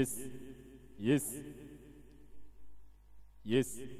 Yes. Yes. Yes.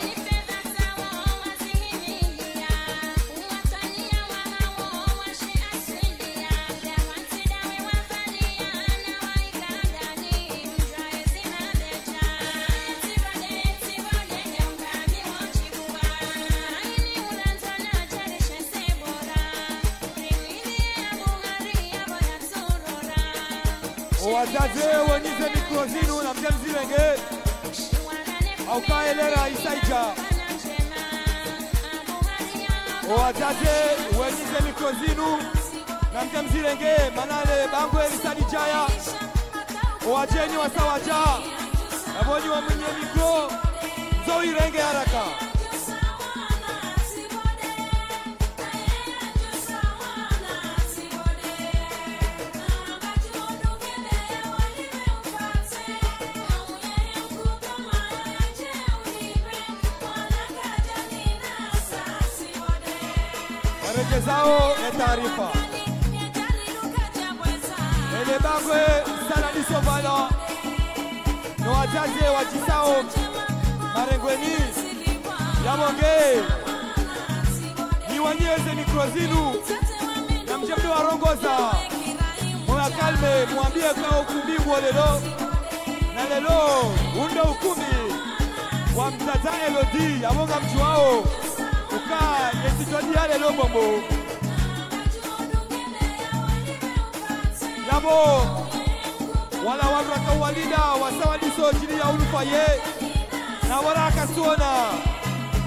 na mjemzilenge aukaelera isaija wazazi wenyize mikro zinu na mjemzilenge manale bangwe lisadijaya owajeni wasawaja. Nabonyi wa mwenye mikro zoirenge haraka ya taarifa. Ele bangwe sana disovala no wajaze wajisao marengweni yamonge. Niwanyeze mikro zinu na warongoza moya kalme mwambie kwa ukumbingwo lelo. Na lelo undo ukumi wa mtata elodi yamonga mji ukaa yesitodiale yesitodi yabo wala watu wakawalida wasawadiso chini ya ulufaye na wala akasuona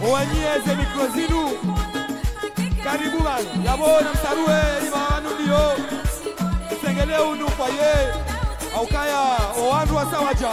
owanyeze mikro zinu. Karibu bana. Yabo na msaruwe ibawanu ndiyo isengele unu faye aukaya owandu wasawaja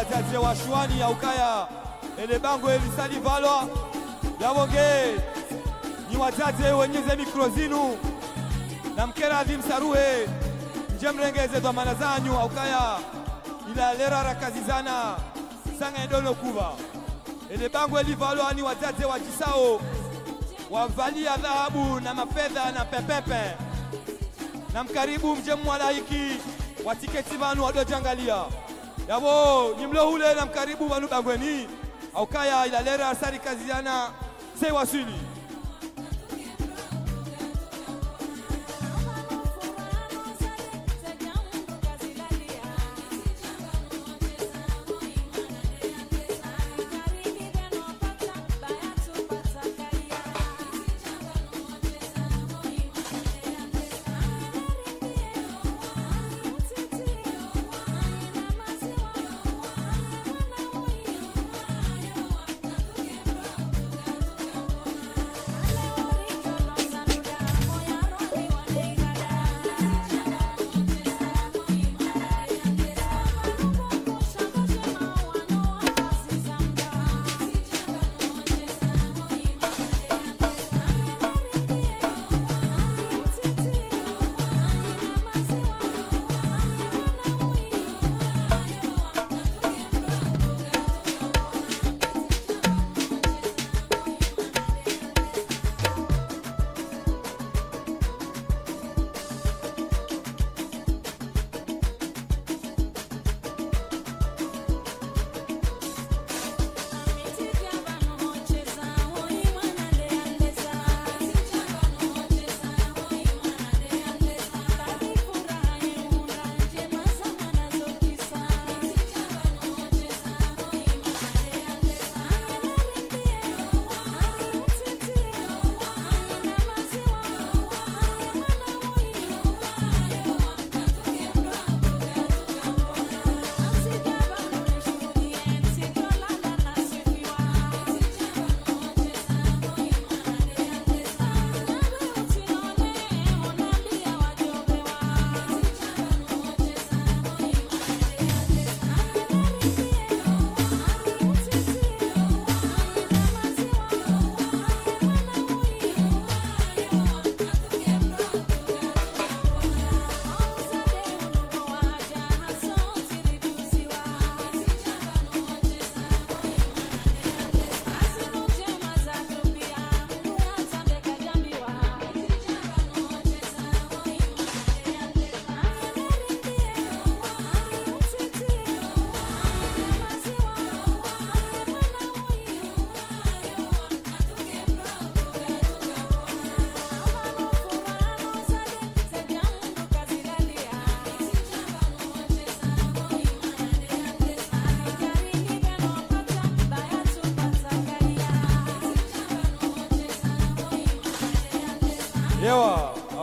wazazi washwani ya ukaya. Ene bango elisalivalwa yavonge ni wazazi wenyeze mikro zinu. Na mkeradhi msaruhe. Nje mrengeze dhamana zanyu aukaya ila lera rakazizana sanga edono kuva ene bango ni wazazi wa chisao wavalia dhahabu na mafedha na pepepe. Na mkaribu mje mwalaiki. Watiketi vanu wadojangalia yavo nyimlo hule na mkaribu vanu bangweni aukaya ilalera sarikaziana sari kaziana sei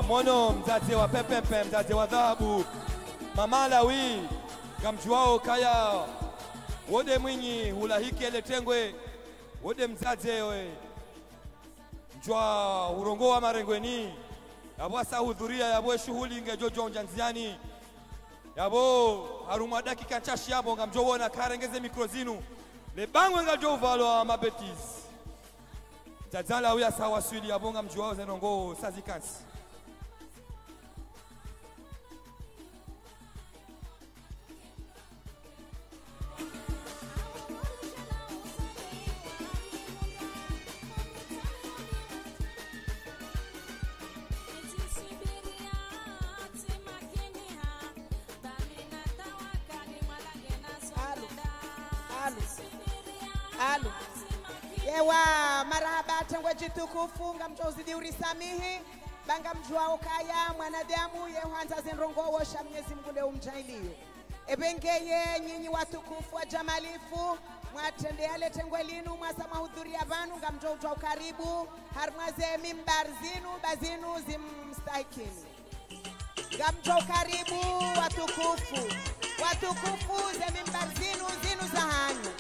yewa mzazi wa pepepe mzazi wa dhahabu. Mamalawi gamjuao kaya. Wode mwinyi hulahiki ele tengwe. Wode mzaze we njwa hurongowa marengweni. Yabo asa hudhuria yabo shughuli ngejojonja nziani. Yabo harumwa dakika nchashi yabo ngamjowona karengeze mikro zinu. Lebangwe ngajovalwa mabetis. Dzadzala uya sawa swili yabonga mjuwao zenongo sazikansi marahaba ngamjwa uzidi urisamihi banga mjwao kaya mwanadamu yehwanza zinrongowo mnyezi Mungu leo mjailiyo nyinyi watukufu wa jamalifu mwatendeale tengwe linu mwasa mahudhuria vanu ngamjo ujwa ukaribu harmwaze mimbar zinu bazinu zimstahikini ngamjo ukaribu watukufu watukufu ze mimbar zinu zinu za hanyu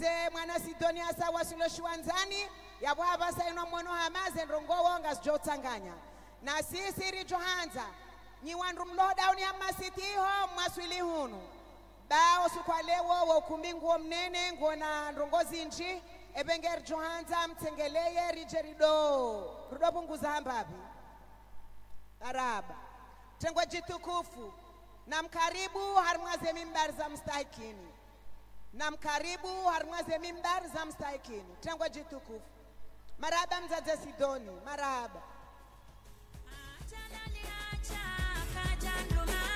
mdzadze mwana sidonia sawa wasilo shiwanzani yabo habasa ino mmono hamaze ndongowo ngazijotsanganya na sisi rijohanza nyiwandu mlodauni amasitiho mwaswili hunu. Bao sikwalewo wokumbi nguo mnene nguo na ndongozi nji ebengeri johanza mtsengeleye rije rido rido punguza hambapi baraba tengwe jitukufu. Na mkaribu harimwaze mbari za mstahikini na mkaribu harimwaze mimbari za mstahikini tengwe jitukufu. Maraba mzaze sidoni. Maraba. Ewa,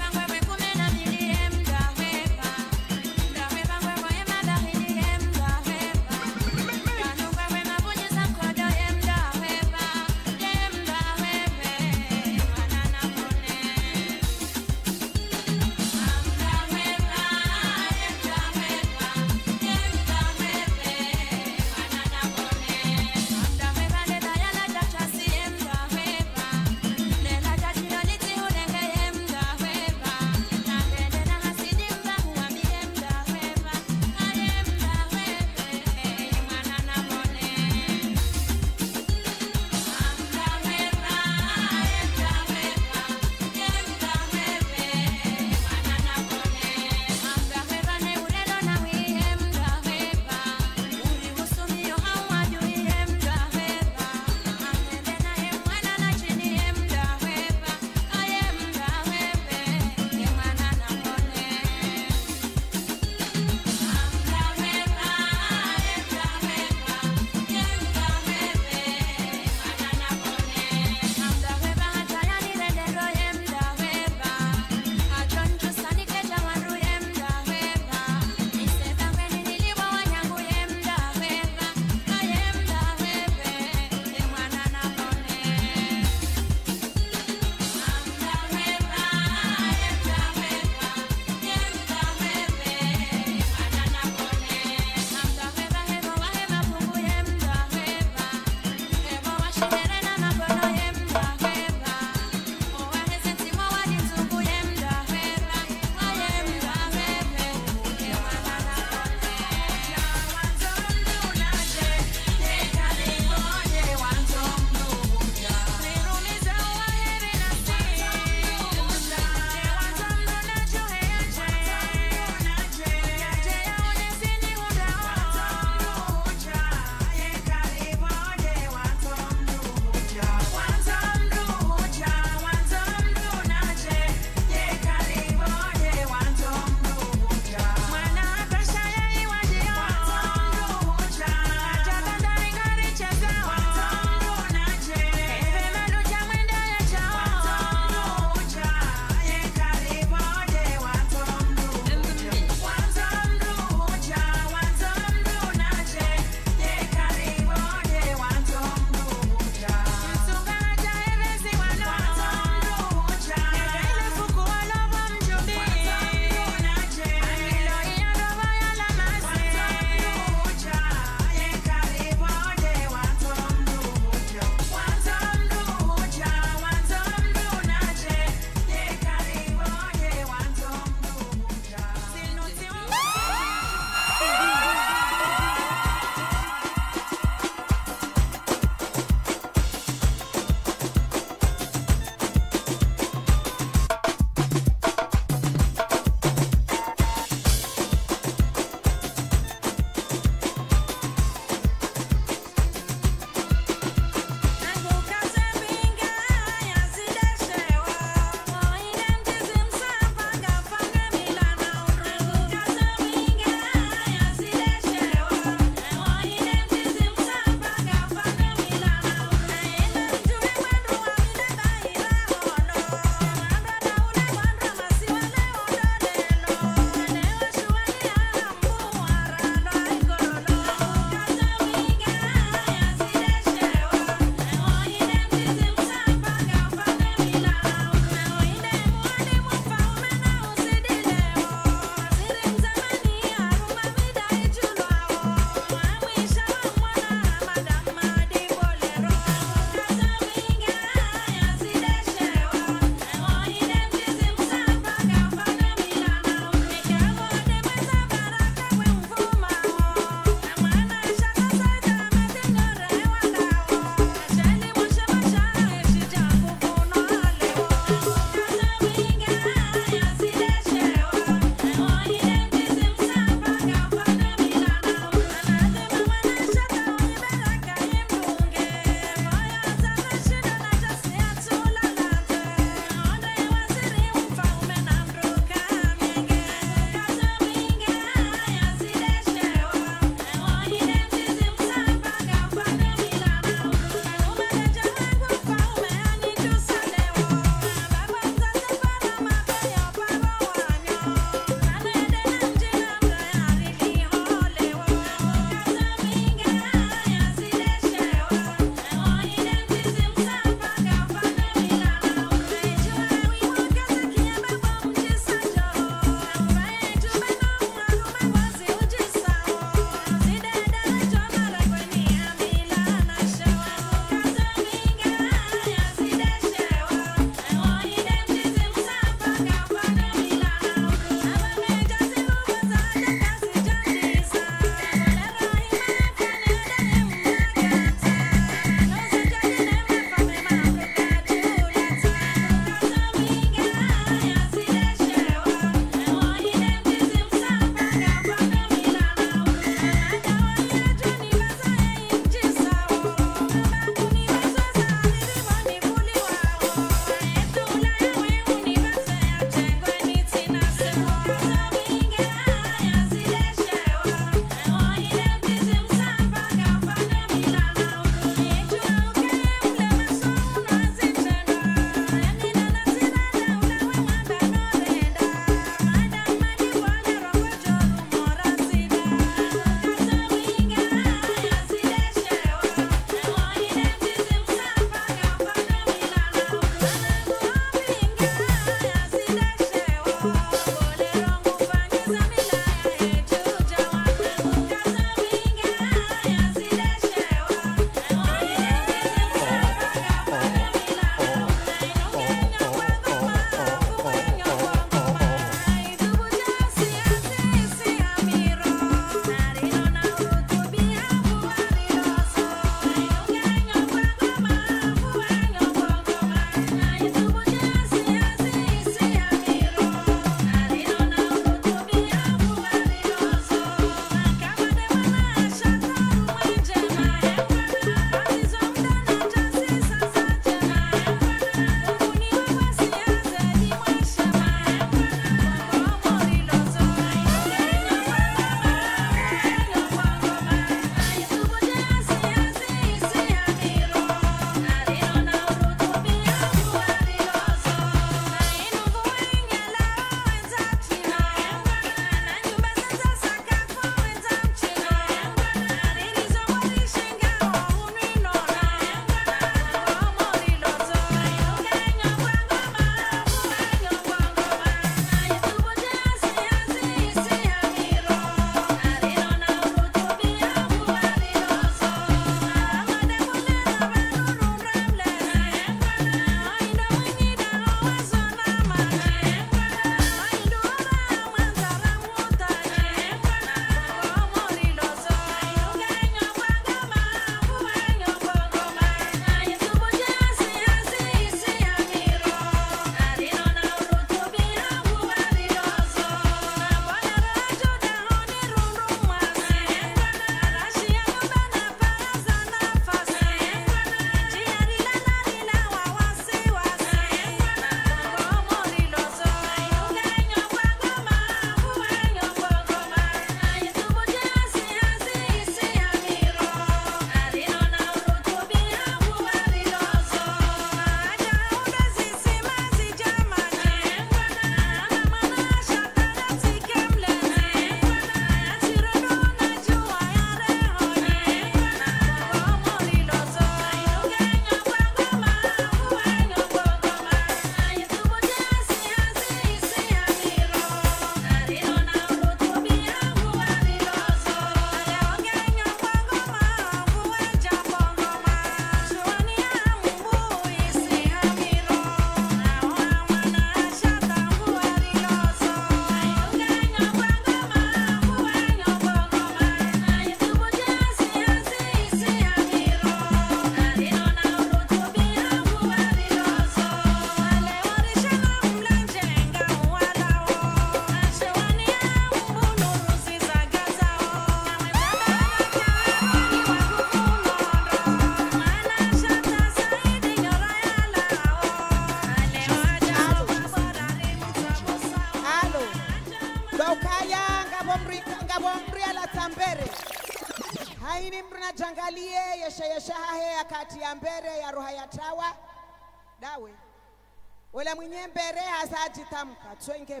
mwenye mbere asajitamka twenge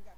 Nga-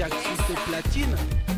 ya existe platina.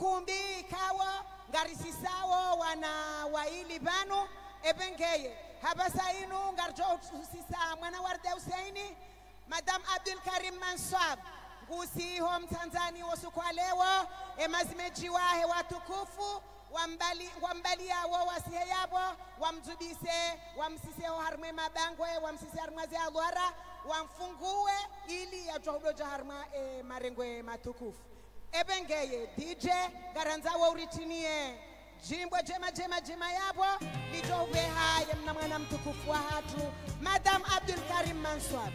Unu ikawo kawo ngari sisawo wana waili vanu ebengeye hapa sainu ngarjo mwana warde Huseini madam Abdul Karim Manswab ngusiho mtanzani wosukwalewo emazimejiwahe watukufu wambali wambali yawo wasihe yabo wamdzubise wamsiseho harimwe mabangwe wamsise harimwe zi alwara wamfungue ili yajwahudoja harimwa e, marengwe matukufu ebengeye dj garanzawo uritinie jimbo jema jema jema yabo lijohwe haye mna mwana mtukufu wa hatu. Madam abdul karim manswab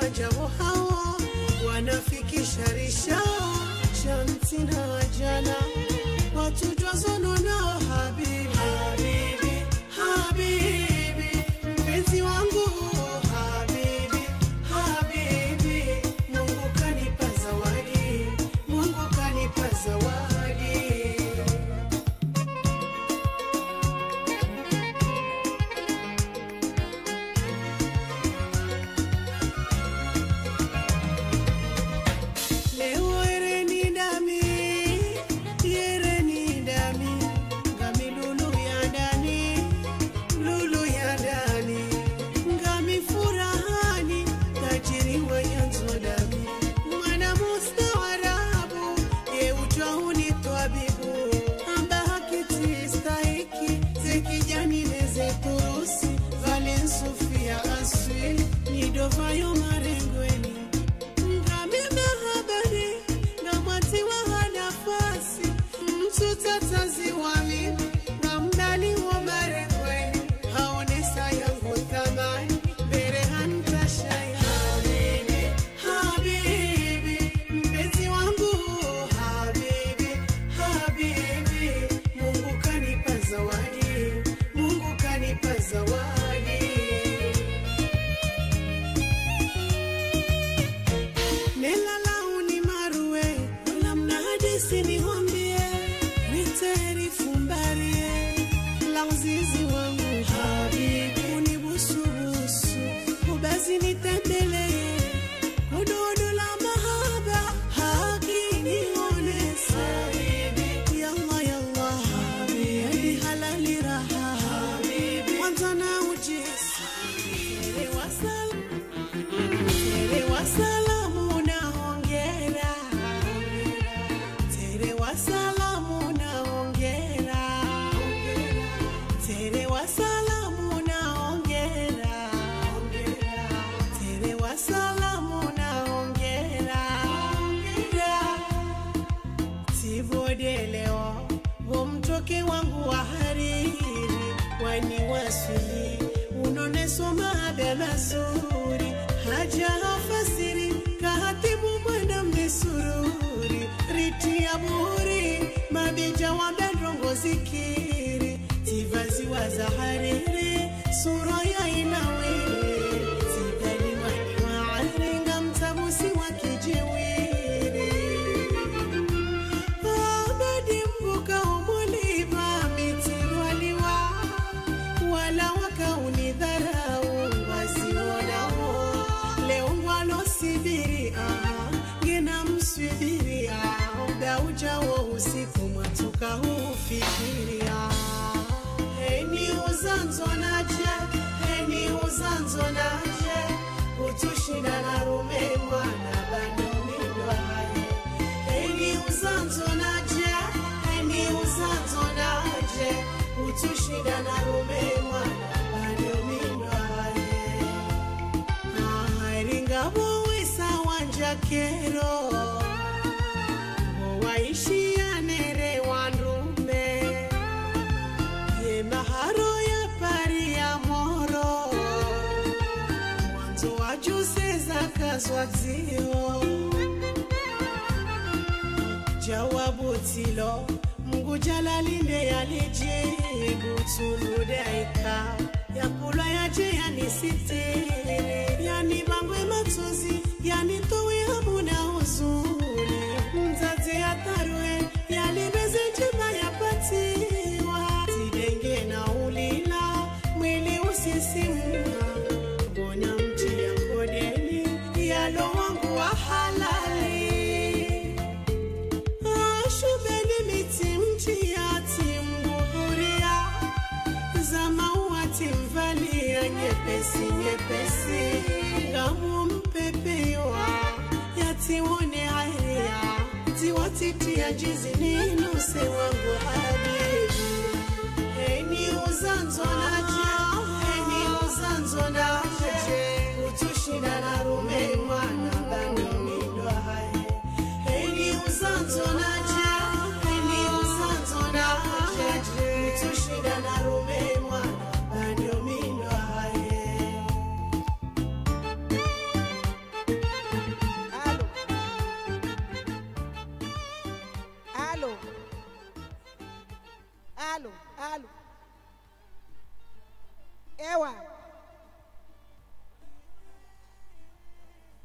joy, joy.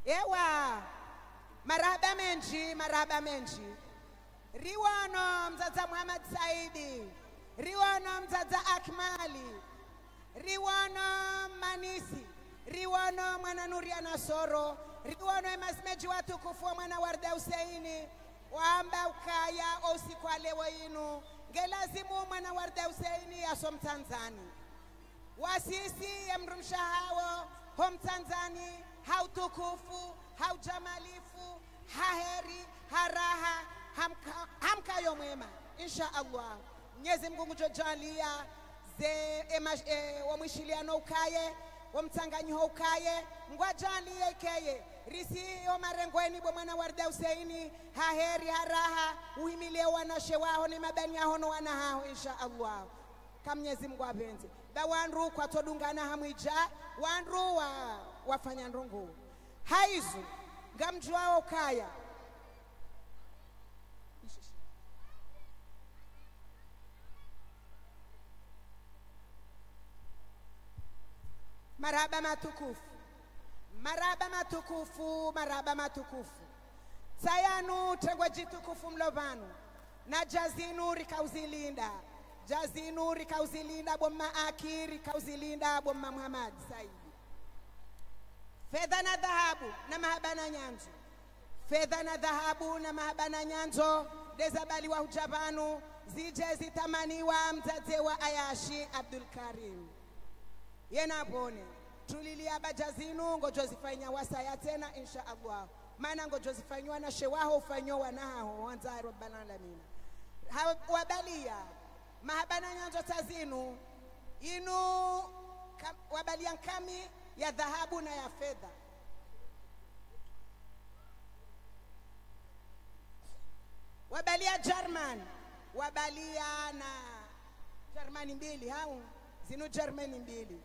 Ewa. marahaba menji, marahaba menji. Riwano mzaza Muhammad Saidi. Riwano mzaza Akmali. Riwano Manisi. Riwano mwana Nuria Nasoro. Riwano emasmeji watukufu wa mwana Warda Huseini. Wamba ukaya usiku kwa lewa inu. Ngelazimu mwana Warda Huseini yaso Mtanzani. Wasisi hautukufu haujamalifu haheri haraha hamka, hamkayo mwema. Insha Allah. Mwenyezi Mungu jojalia ze ema- eh, wamwishiliano ukaye wamtanganyiho ukaye ngwajalie ikeye risiyo marengweni bwe mwana warda Huseini. Haheri haraha uhimilie wanashe waho ni mabani yaho no wana haho insha Allah. Kamnyezi mungu apenze ba wandu kwatodungana hamwija wandu wa, wafanya ndongo. Haizu nga mtu wao kaya. Maraba matukufu. Maraba matukufu maraba matukufu. Sayanu tengwe jitukufu mlovanu. Na jazinu rikauzilinda jazinu rikauzilinda bomma aki rikauzilinda bomma muhamadi saidi fedha na dhahabu na mahaba na nyanzo. Fedha na dhahabu na mahaba na nyanzo. Dezabali wa hujavanu zije zitamaniwa mzadze wa ayashi abdul karim. Yenapone tulilia baja zinu ngojo zifanya wasaya tena insha allah. Maana ngojo zifanyiwa na shewaho ufanyowa nahaho wanza rabbal alamin wabalia mahabana nyanzo tazinu inu kam, wabalia nkami ya dhahabu na ya fedha. Wabalia German wabalia na Germani mbili hau? Zinu Germani mbili.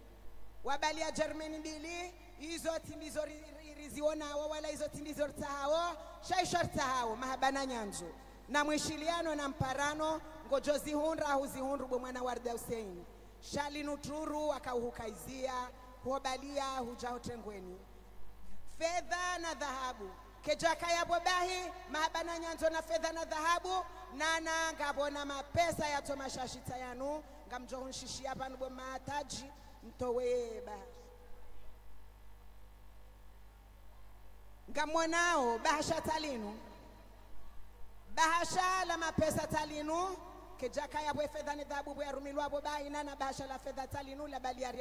Wabalia Germani mbili hizo tindizo ri- ri- rizionawo wala hizo tindizo hao shaisho ritahawo mahabana nyanzo na mwishiliano na mparano ngojo hunra ahu zihundru bwe mwana warda Hussein. Shali nuturu akauhukaizia huobalia hujahotengweni fedha na dhahabu. Kejaka ya bahi mahabana nyanzo na fedha na dhahabu. Nana ngabona mapesa yato mashashita yanu. Ngamjohunshishia panu bwe mataji mtoweba ngamwonao bahasha talinu. Bahasha la mapesa talinu kejaka fedha ni dhahabu bwe yarumilwabo baina na bahasha la fedha talinula bali ya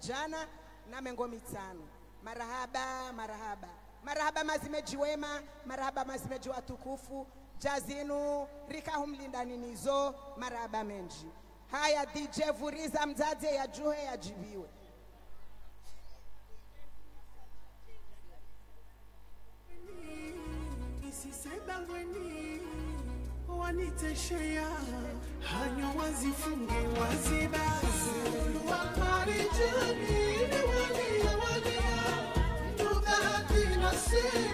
jana na mengo mitano. Marahaba marahaba. Marahaba mazimeji wema marahaba mazimeji watukufu jazinu rikahumlindaninizo marahaba menji. Haya dj vuriza mzaze yajuhe yajibiwe isisebangweni waniteshea hanywa wazifunge wazibaze. Wakarijani walia walia tubahati nasibu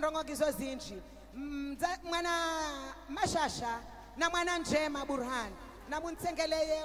ndong'okizwa zinji mwana mashasha na mwana njema burhani na muntsengeleye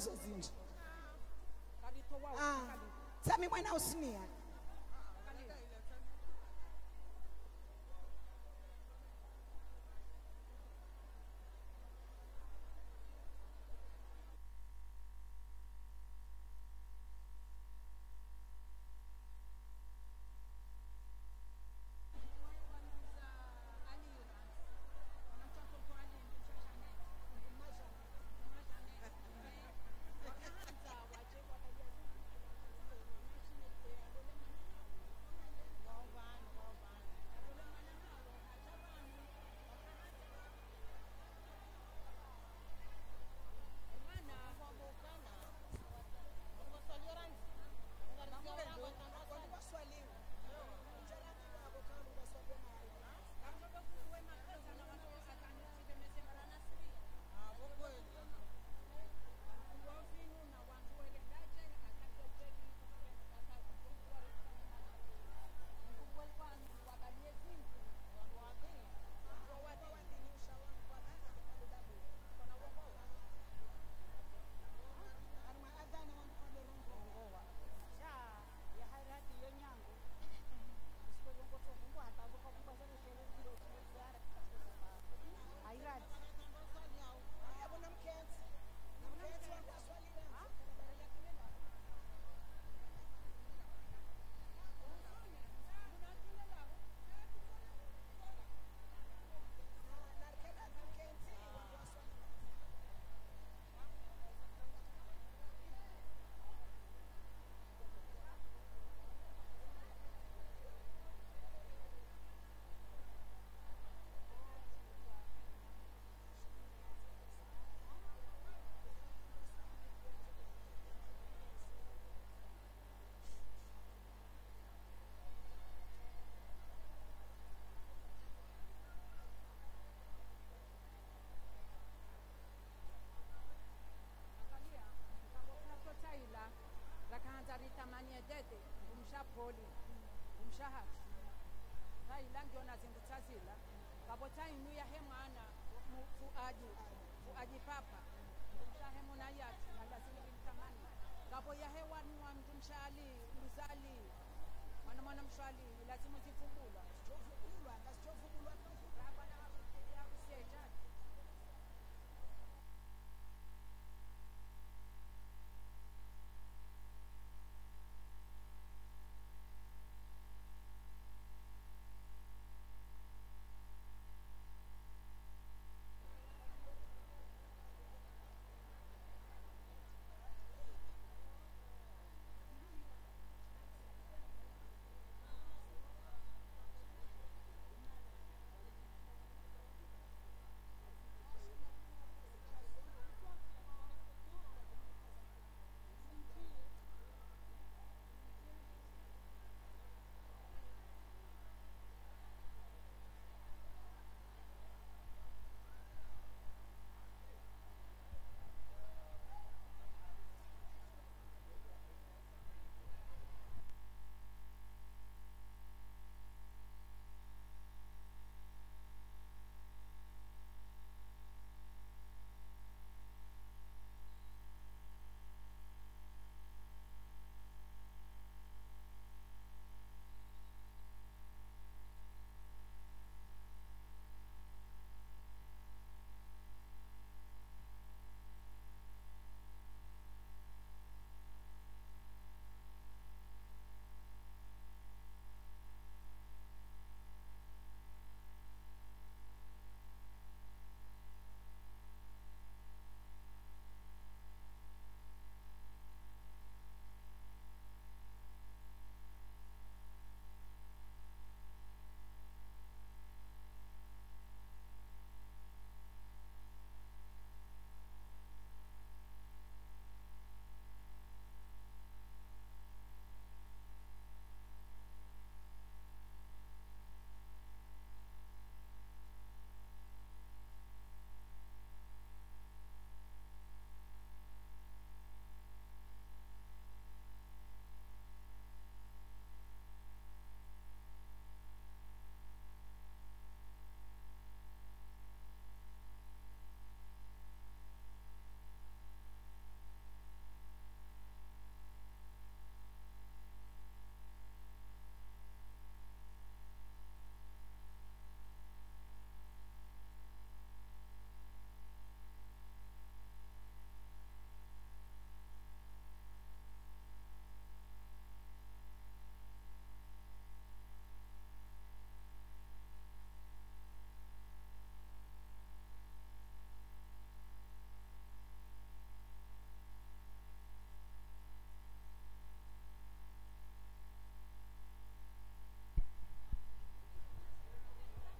sozinhos.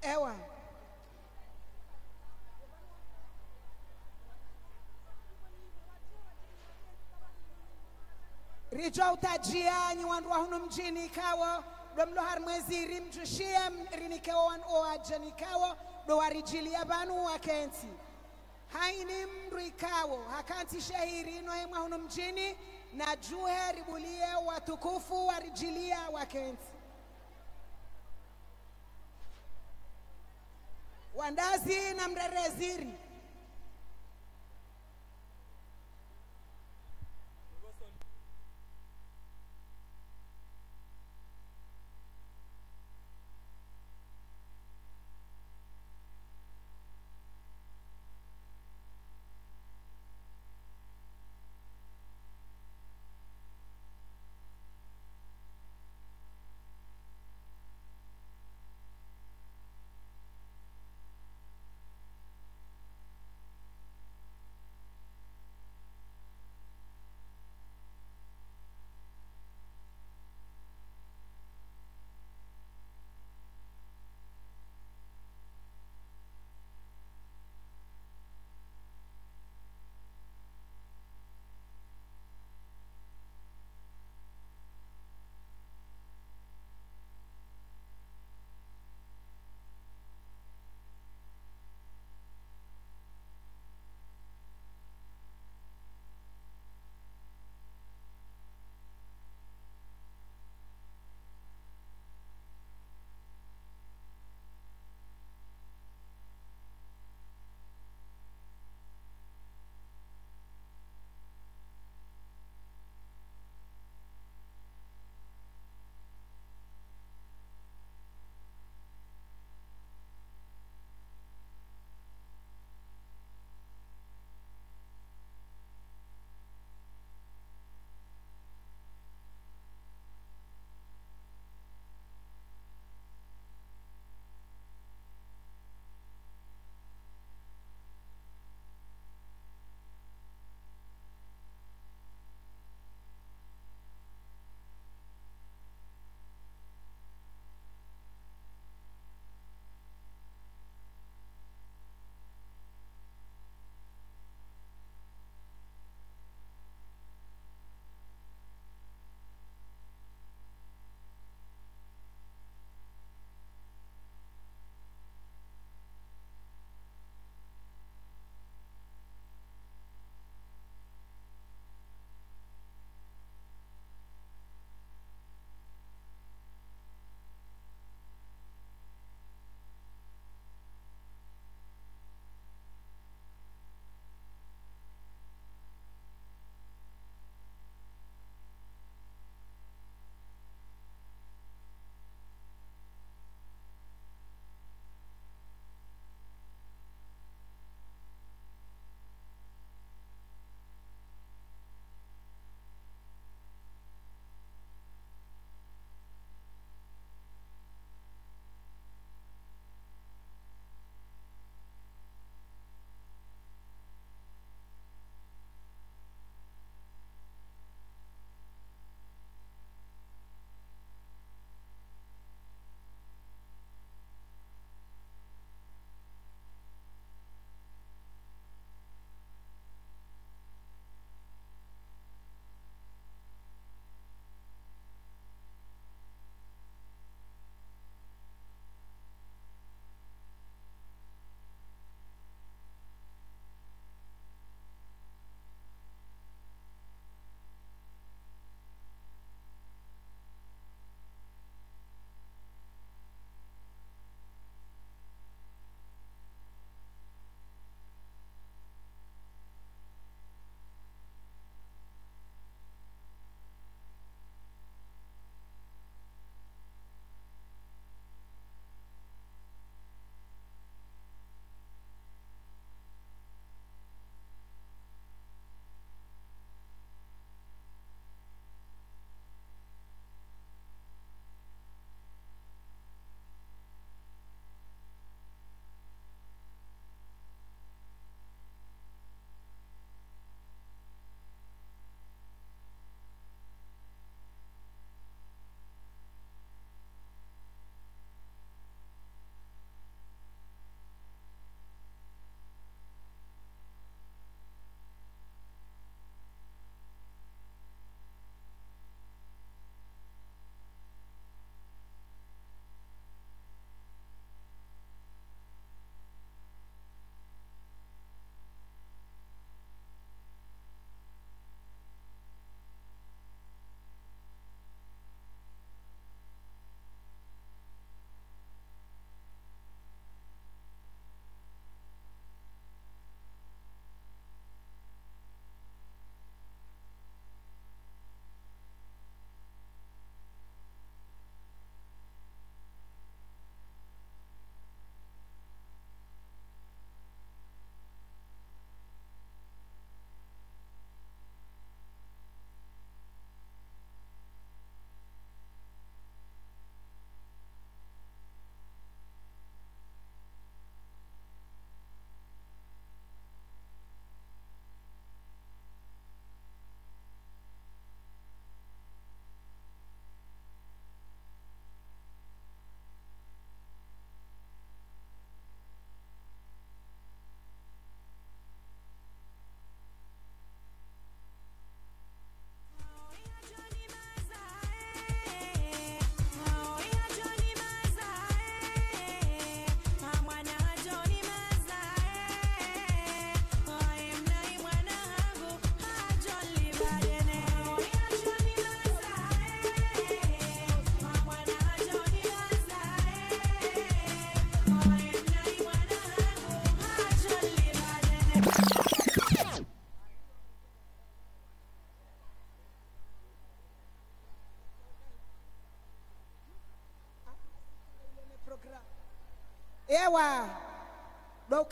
Ewa. Rijo utajianyi wandu wahuno mjini ikawo. Domlo har mweziri mjushie rinikewo wan owaje nikawo do warijilia vanu wakensi haini mndu ikawo hakanti shehiri inoe mwahuno mjini. Na juhe ribulie watukufu warijilia wakensi wandazi na mrereziri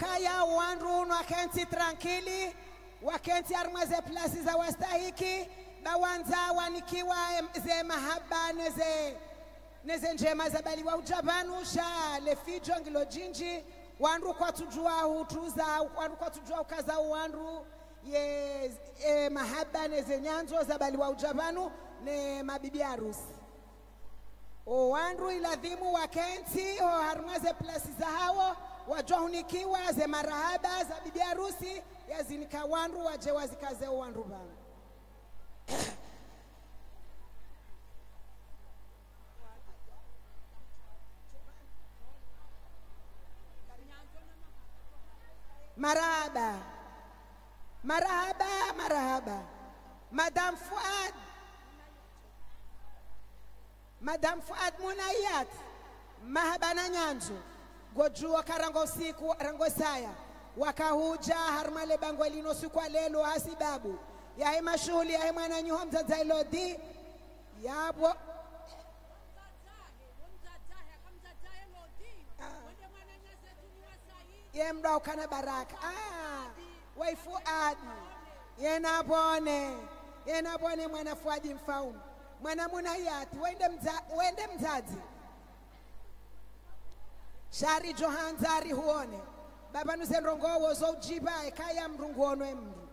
dokaya wandu uno trankili wakenti armweze plasi za wastahiki. Bawanza wanikiwa ze mahaba neze neze njema za bali. Wa ujabanu sha lefijo ngilo jinji. Wandu kwa tujua hutuza wandu kwa tujua ukaza wandu ye ye mahaba neze nyanzo za bali. Wa ujabanu ne mabibi harusi. O wandu iladhimu wakenti harmaze plasi za hawo wajwa hunikiwa ze marahaba za bibi harusi yazinika wandu waje wazikaze wandu vangu marahaba. Marahaba marahaba. Madam fuad. Madam fuad munayat. Mahabana nyanzo gojuo karango siku rango saya. Wakahuja harmale bango lino siku lelo hasibabu yahe mashughuli yahe mwananyuha nyuho mzazailodi yabo. Ye mda ukana baraka. Ah, waifu adi. Yenabone yenabone mwana fuadi mfaume. Mwana munayati. Wende, mza, wende mzazi shari johanzari huone. Baba nuzendrongowo zoujiba ekaya mrunguonwe mndu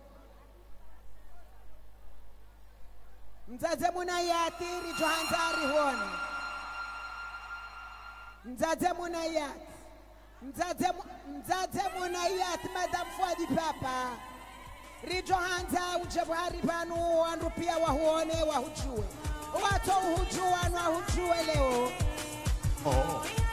mzaze munayatiri johanzari huone. Mzaze munayati. Mdzadze muna munayati madam fuadi papa. Rijo hanza ujebuhari panu wandu pia wahuone wahujue. Wato uhujuanu hujue leo. Enabone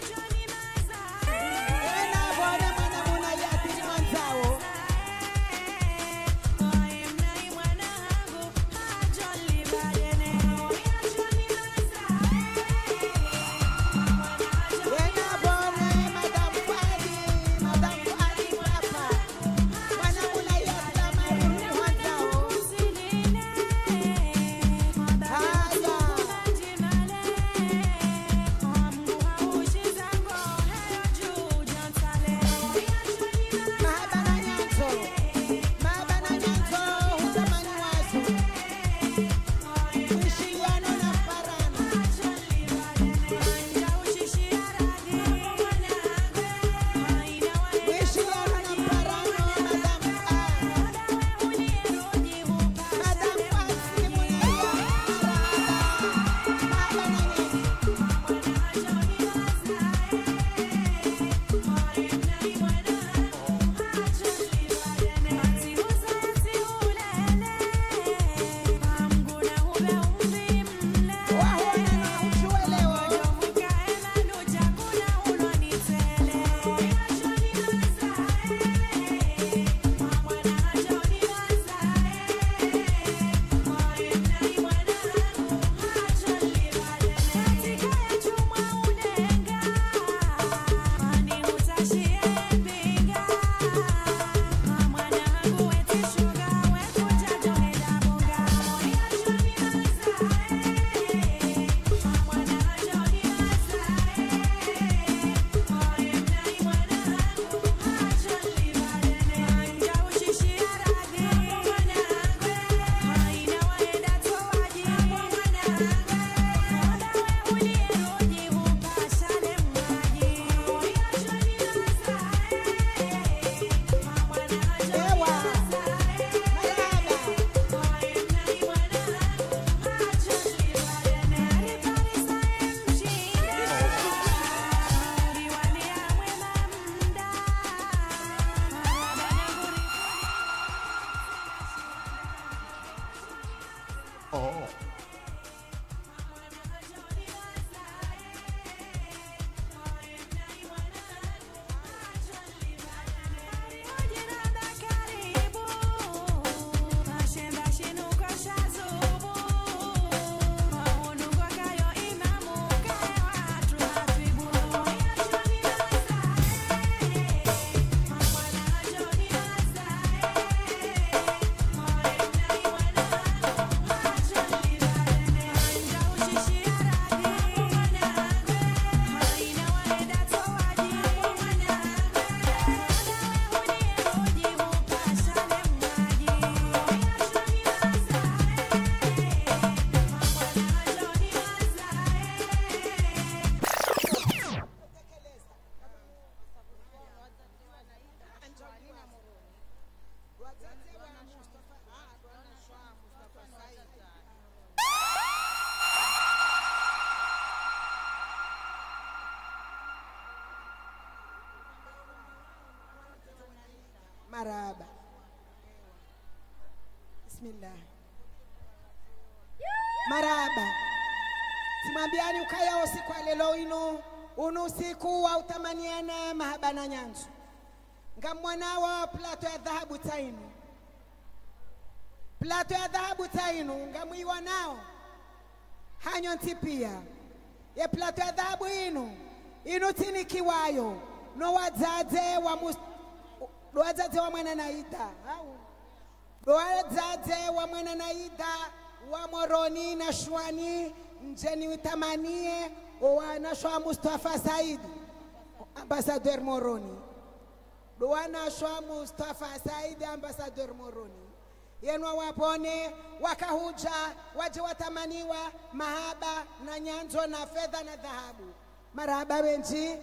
simwambiani ukayao siku alelo ino unu usiku wa utamaniana mahabana nyanzu. Wa plato ya dhahabu tainu plato ya dhahabu tainu ngamwiwa nao. Hanyo ntipia. Ye plato ya dhahabu inu inu tinikiwayo. No wadzadze wa mus do wadzadze wa mwana naida au. Do wadzadze wa mwana naida wa moroni na shwani njeni utamanie owana shwa mustafa saidi ambasador moroni. Do wana shwa mustafa saidi ambasador moroni. Yenwa wapone wakahuja waje watamaniwa mahaba na nyanzo na fedha na dhahabu. Marahaba wenji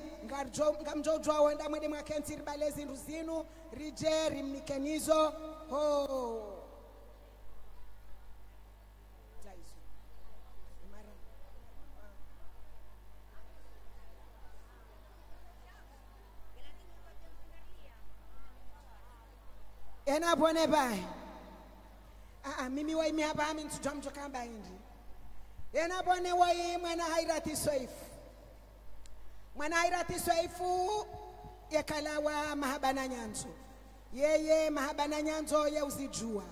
ngamjojwa wenda mwede mwakenti ribale zindu zinu rije rimnikenizo ho. Jaisu. Enapone bai. Aa, mimi waimi hapa ami mtu kamba indi enapone wai mwana hairati soifu mwana hairati soifu yekalawa mahabana nyanzo. Yeye mahabana nyanzo yauzijua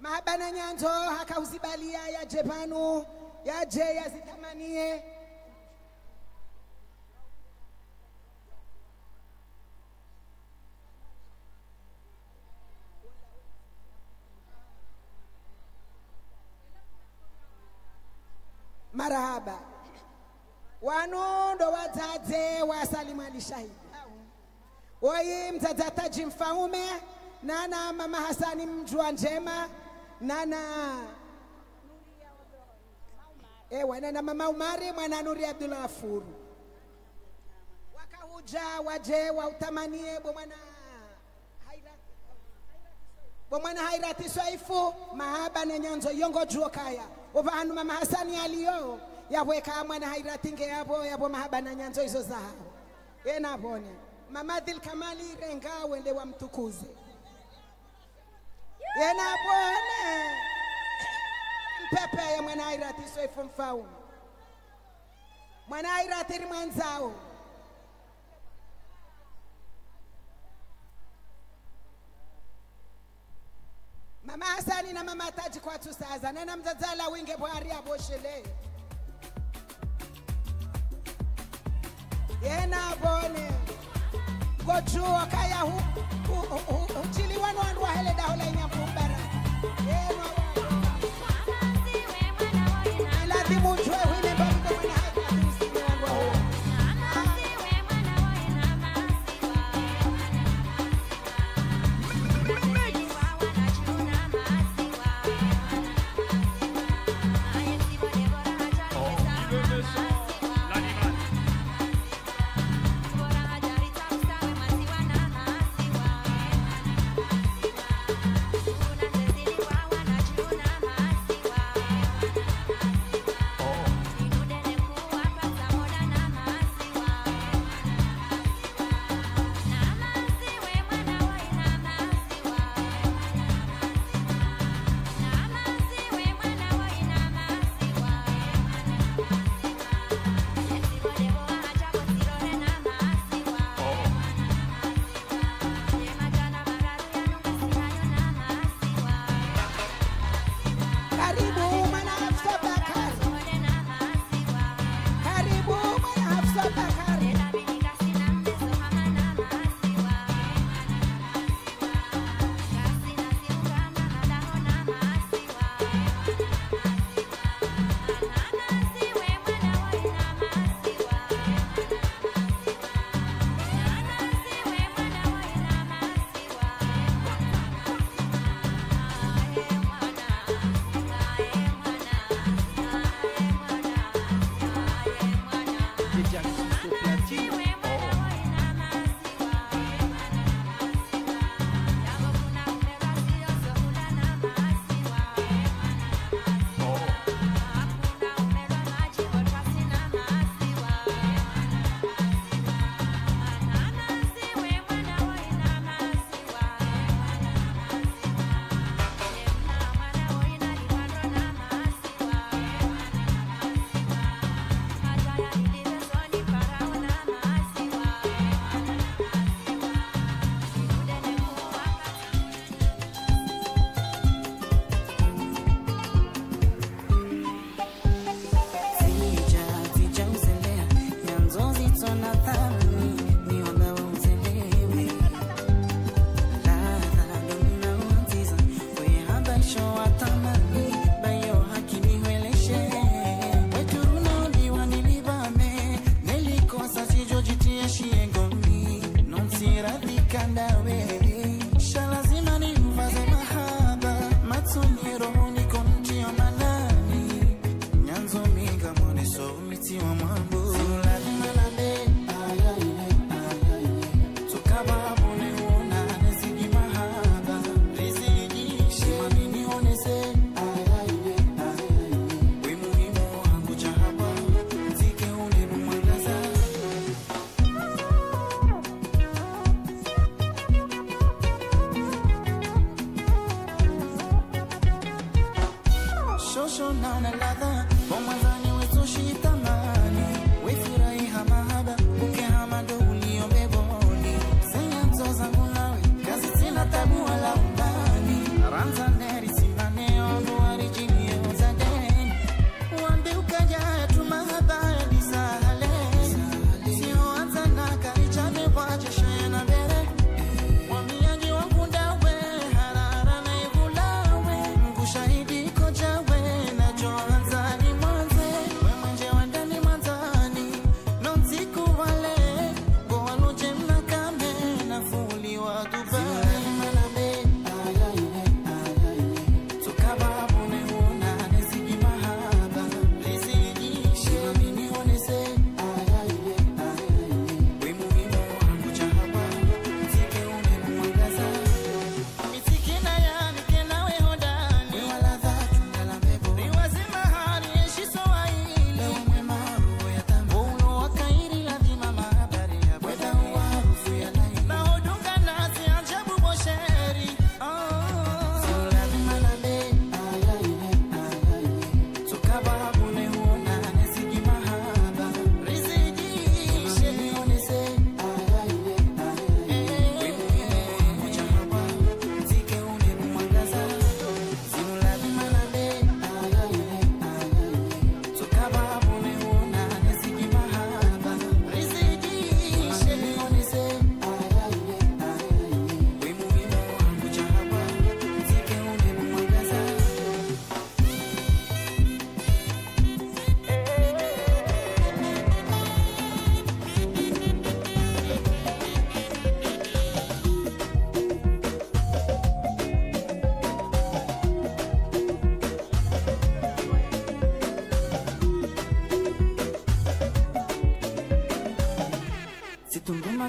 mahabana nyanzo hakauzibalia yaje jepanu yaje yazitamanie marahaba. Wanu ndo wa wasalimu alishahidi woyi mdzadza taji mfaume nana mama hasani mjua njema nana ewa nana mama umari mwana nuri abdullah afuru wakahuja waje wautamanie bomwana bomwana hairati swaifu mahaba nenyanzo yongo juo kaya ovanhu mama hasani aliyo yaweka mwana hairatinge yavo yavo mahaba na nyanzo hizo zao yenavone mama dhil kamali renga wende wamtukuze yenavone mpepeye mwana hairati swaifu mfaume. Mwana hairati ri mwanzao mama hasani na mama taji kwatu saza nena mdzadzala winge bwari aboshele yena abone gochuo kaya hu hu- hu- hu- uchiliwanu wandu wahele dahola inyamumbara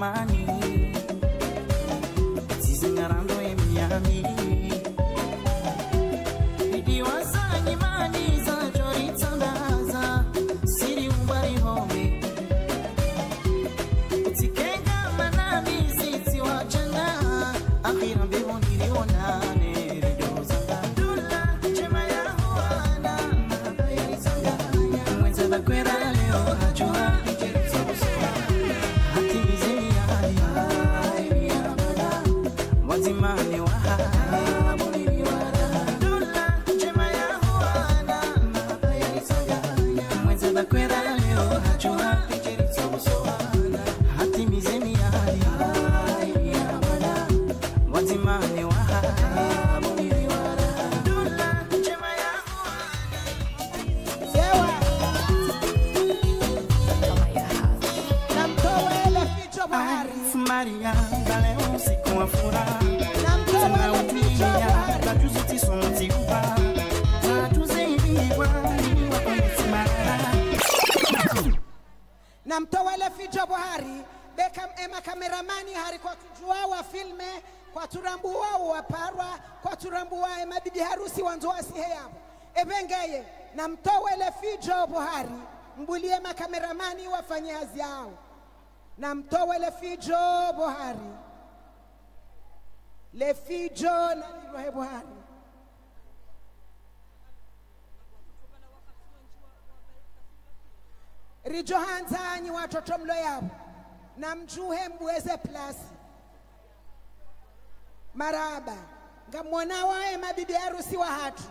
money. Namtowele fijo bohari lefijo nalirohe bohari rijo hanzanyi watoto mlo yabo namjuhe mbweze plasi. Maraba. Ngamwona wae mabibi harusi wa hatu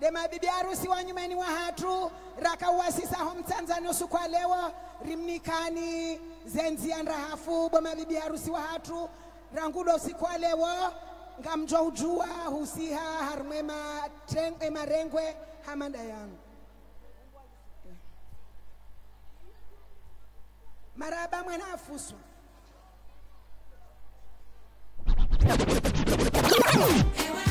de mabibi harusi wa nyumeni wa hatu rakauwasisaho mtanzania usiku wa leo. Rimnikani zenzia nrahafu bo mabibi harusi wa hatu rangudo usiku wa leo. Ngamjwa ujua husiha harumwema emarengwe hamanda yangu maraba mwana afuswa Hola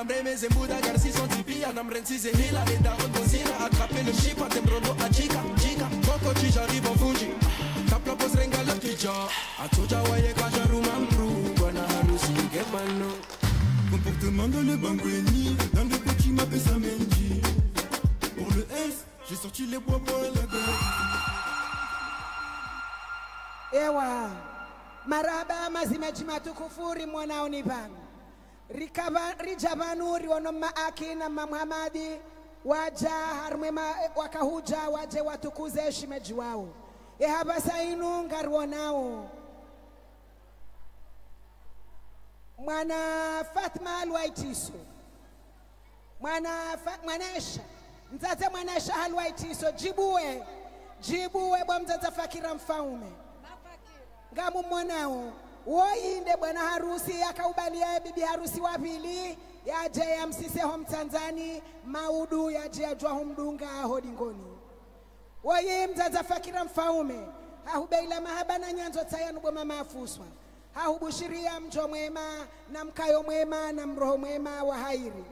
nam remeze mbuda garsi son tipia nam rensi ze hila les darons bozina attraper le chip atem rondo achika jika koko chi j'arrive en fungi tapla pos rengala tija atoja waye kaja ruma mru bwana harusi gebano Comportement dans le bangweni, dans le pot qui m'appelle. Pour le S, j'ai sorti les bois pour la gueule. Ewa, maraba mazima chimatukufu uri mwanaoni. Rikava- rijavanuri wono maaki na mamuhamadi waja harumwe wakahuja waje watukuze shimeji wao. Ehaba sainu ngaruonao mwana fatima alwaitiso mwana mwanaesha mwanesha. Mzaze mwanaesha halwaitiso jibuwe jibuwe bwa mzaza fakira mfaume. Ngamu woyinde bwana harusi akaubalia bibi harusi wa pili yaje yamsiseho mtanzani maudu yaje yajwaho mdunga hodingoni woyi mzaza fakira mfaume hahubeila mahaba na nyanzo tsayanu boma mafuswa. Hahubushiria mjo mwema na mkayo mwema na mroho mwema wa hairi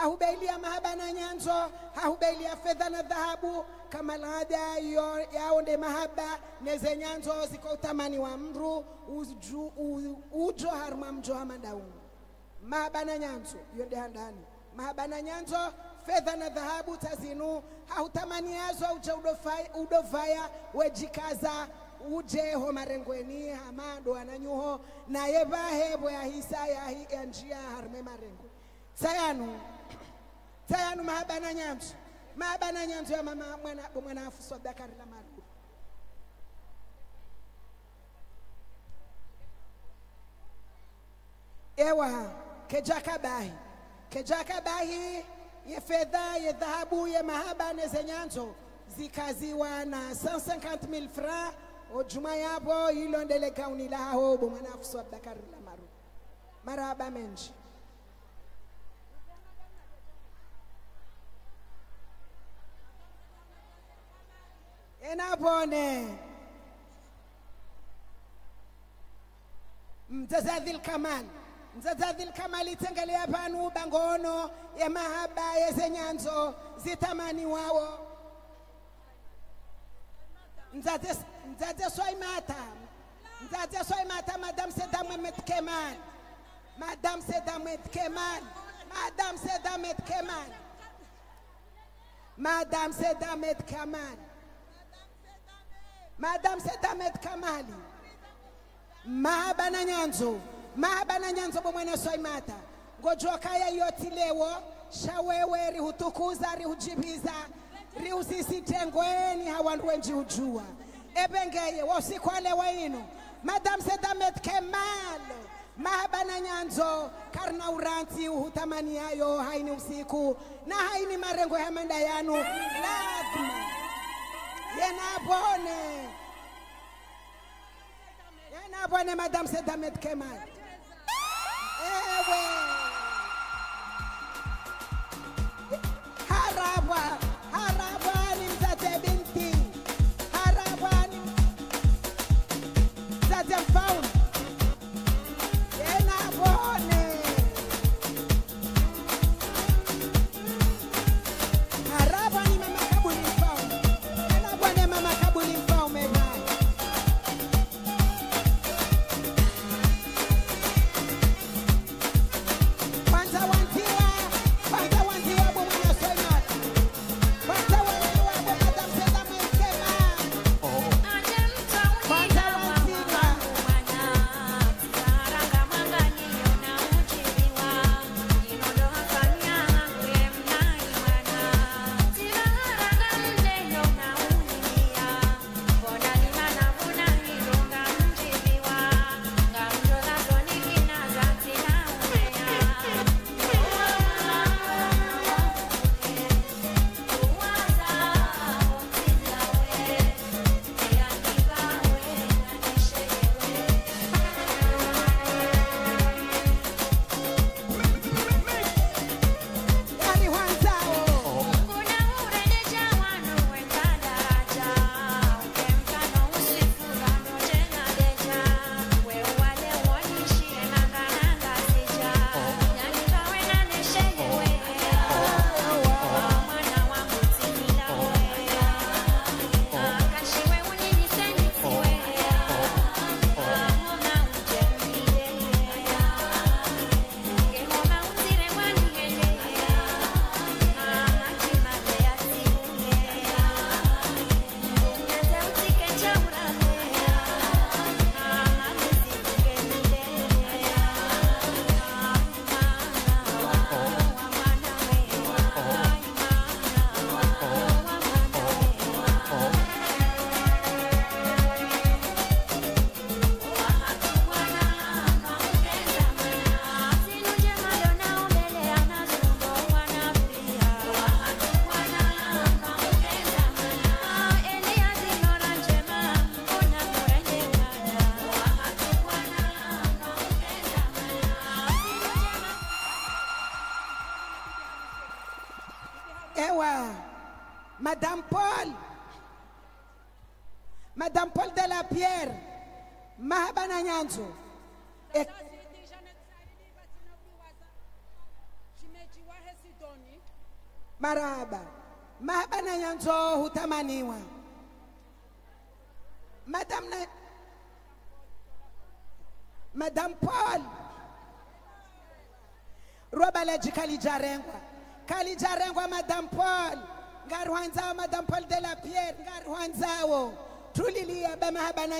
hahubeilia mahaba na nyanzo hahubeilia fedha na dhahabu. Kama lada yo- yaonde mahaba neze nyanzo ziko utamani wa mru uju, ujo haruma mjo hama madaumu mahaba na nyanzo yonde handani. Mahaba na nyanzo fedha na dhahabu tazinu. Hautamani yazo uje udovaya wejikaza uje ho marengweni hamado ananyuho naye yahisa yahi ya njia harume marengwe sayanu sayanu mahaba na nyanzo mahaba na nyanzo ya mama mwana mwana afuswa Bakari la maru ewa kejaka bahi. Kejaka bahi ye fedha ye dhahabu ye mahaba neze nyanzo zikaziwa na 150,000 francs. Ojuma yapo hilo ndele kauni laho bo mwana afuswa Bakari la maru maraba menji enapone. Mzazadhil kamal. Mzazadhil kamal itsengelea panu bangono ya mahaba yezenyanzo zitamani wawo. Mzaze swaimata mzaze swaimata madam sedamemet kemal. Madam sedamet kemal. Madam sedamet kemal. Madam sedamet kamal madam sedamet kamali. Mahaba na nyanzo. Mahaba na nyanzo bomwene soimata. Yoti lewo. Shawewe rihutukuza rihujibiza rihusisitengweni hawandu wenji ujua ebengeye wosikwale wainu. Madam sedamet kemal mahaba na nyanzo. Karna uranti uhutamani yayo haini usiku. Na haini marengo ya menda yanu. Lazima yenabone yenabone madam sedamet kemal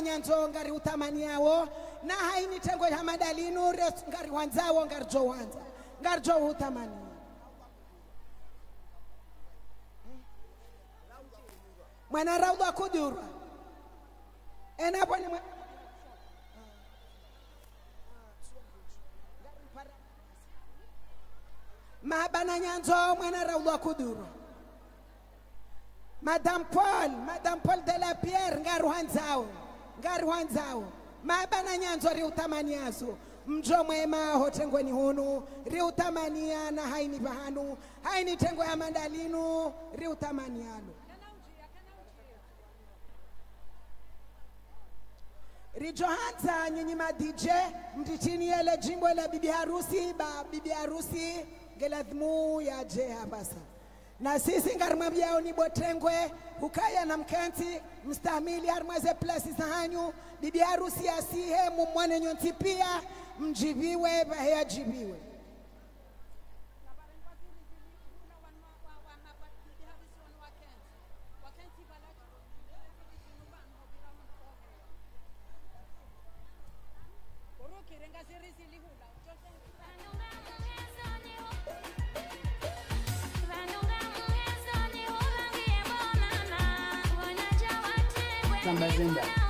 bamahaba na nyanzo ngari utamani yawo na haini tengo ya madalinu res- wanza ngari jo utamani. Mwana raudha kudurwa enapo ni mabana nyanzo mwana raudha kudurwa madame paul madame paul de la pierre ngaruhanzawo ngaruhanzawo mahaba na nyanzo riutamani yazo mjo mwema hotengweni hunu. Riutamania na haini vahanu haini tengo ya mandalinu. Riutamani yalo rijohanza nyinyi madije mtitini ele jimbo la bibi harusi ba bibi harusi ngeladhimu ya je hapasa na sisi ngarimwe yao ni botrengwe hukaya na mkenti mstamili harimweze plasi zahanyu bibi harusi asihe mumwane nyonti pia mjiviwe vaheya agenda.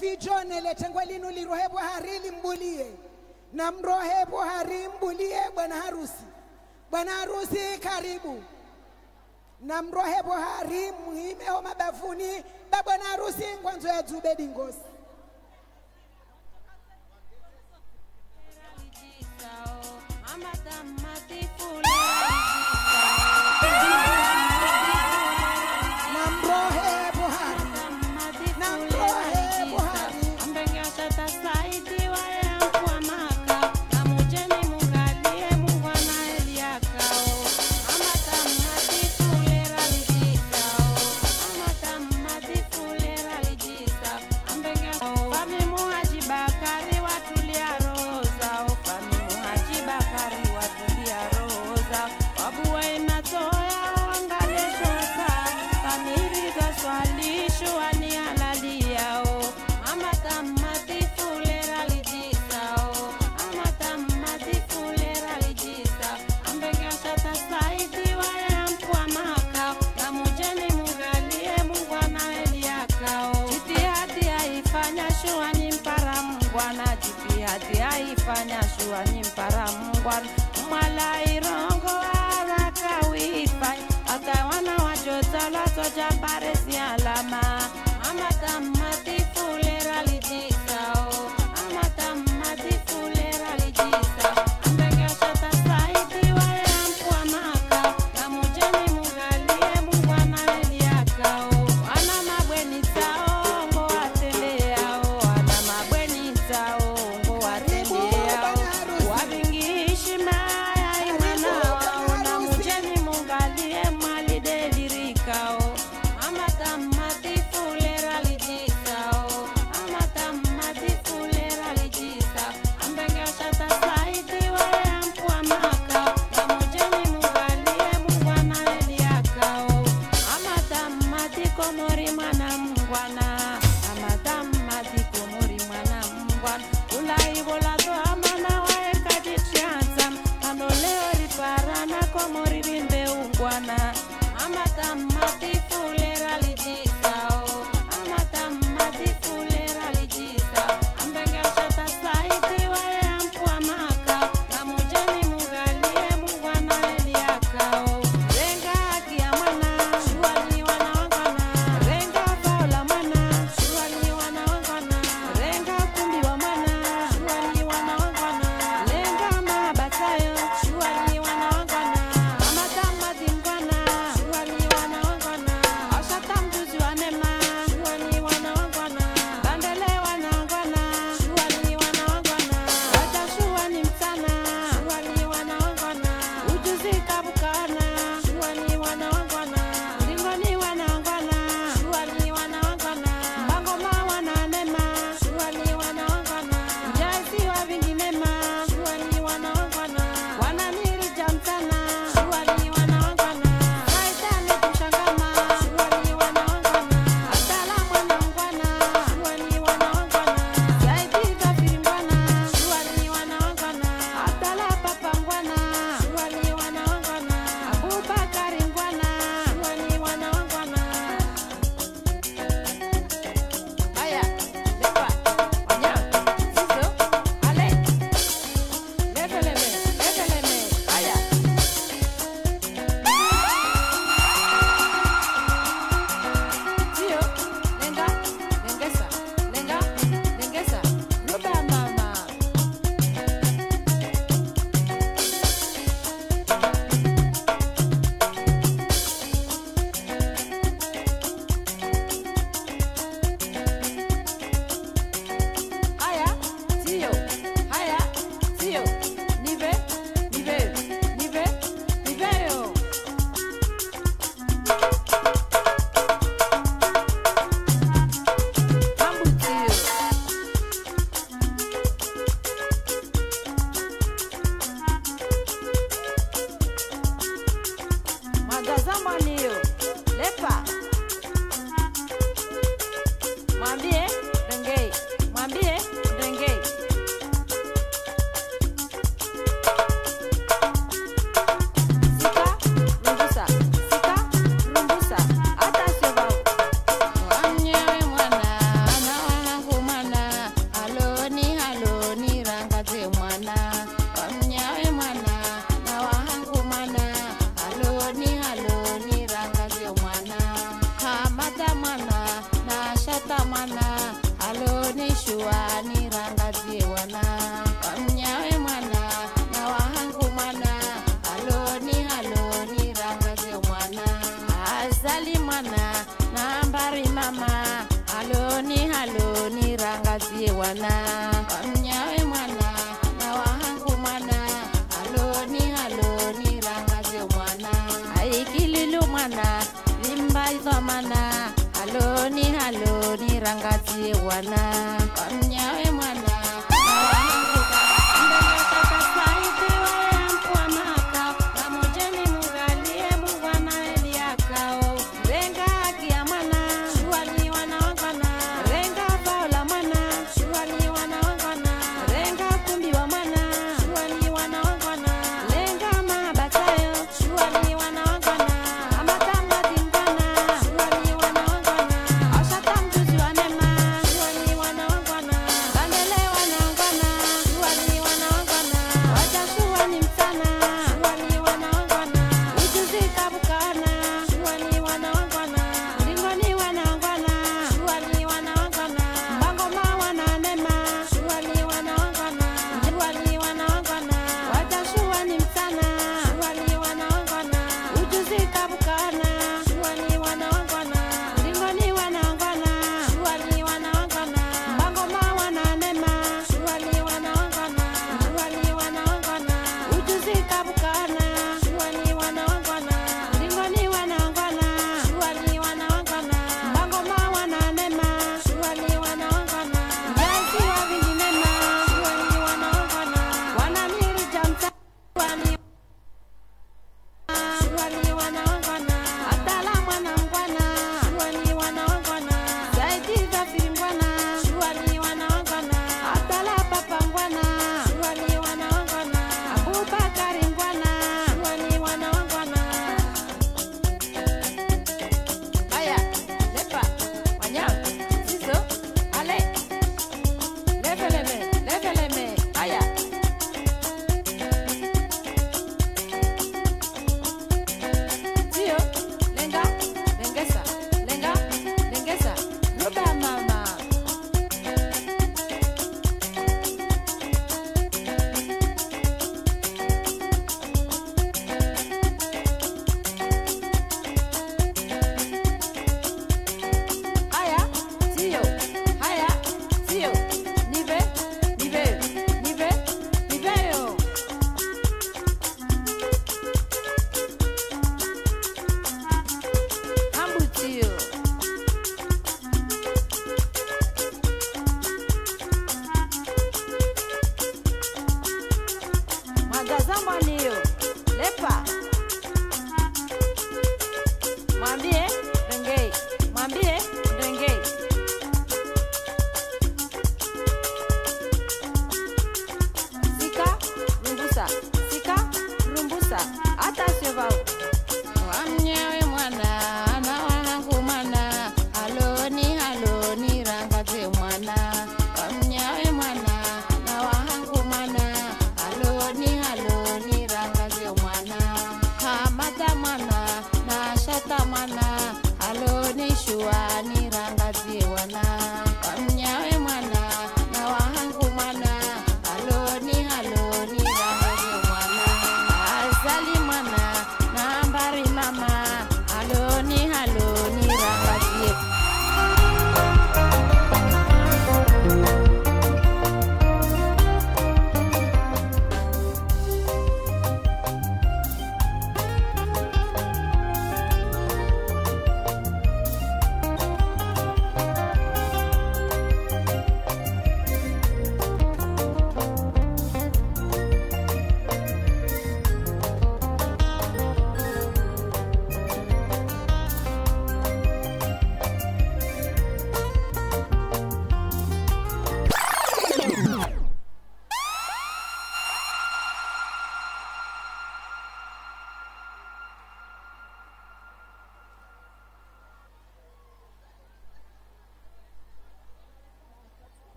fijo neletengwa linu lirohebwa harili limbulie na mrohebwa hari mbulie bwana harusi. Bwana harusi karibu. Na mrohebwa hari mhimeho mabafuni ba bwana harusi ngwanzo ya dzube dingosi. Mama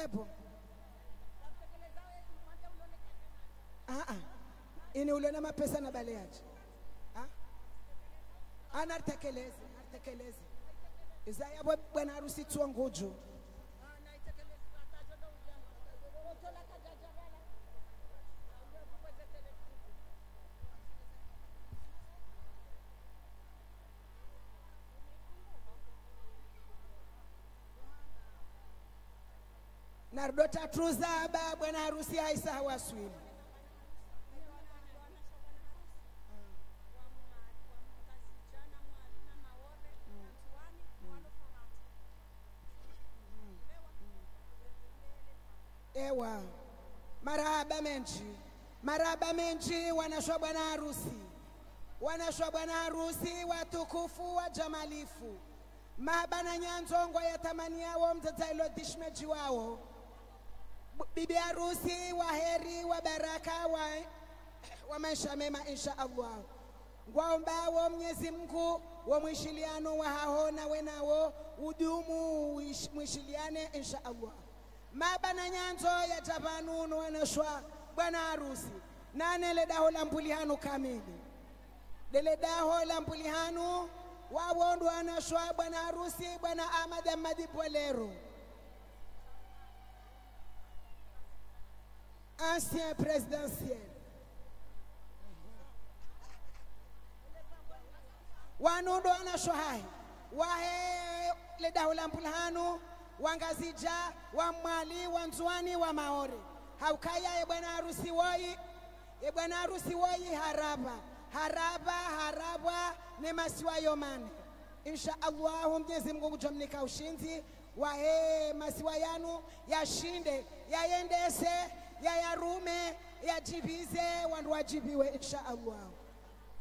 zepo Ah, ah. ini uliona mapesa na bale yaje anaritekeleze aritekeleze izaya bwana harusi tua nguju narudo truza zaba bwana harusi aisa hawaswili ewa marahaba menji marahaba menji wanashwa bwana harusi. Wanashwa bwana harusi watukufu wa jamalifu. Mahaba nyanzongo ya tamani yawo mzadzailo dishmeji bibi harusi wa heri wa baraka wa, wa maisha mema insha allah. Ngwaombawo mnyezi Mungu wa mwishiliano wa haho nawe nawo udumu mwishiliane insha allah. Maba na nyanzo ya tapanunu wanashwa bwana harusi. Nane ledaho la mpulihanu kamili. Lele daho la mpulihanu wawondwa wanashwa bwana harusi bwana ahmad amadi pwelero ancien présidentiel. Wanundo anashwa hai wahe ledahu la mpulihanu wangazija wa mwali wa nzwani wa maore haukaya ye harusi woi ye bwana harusi woi haraba. Haraba harabwa ne masiwa yomane. Insha allahu mwenyezi mungu kujomnika ushinzi wahe masiwa yanu yashinde yayendese yayarume yajibize wandu wajibiwe insha allah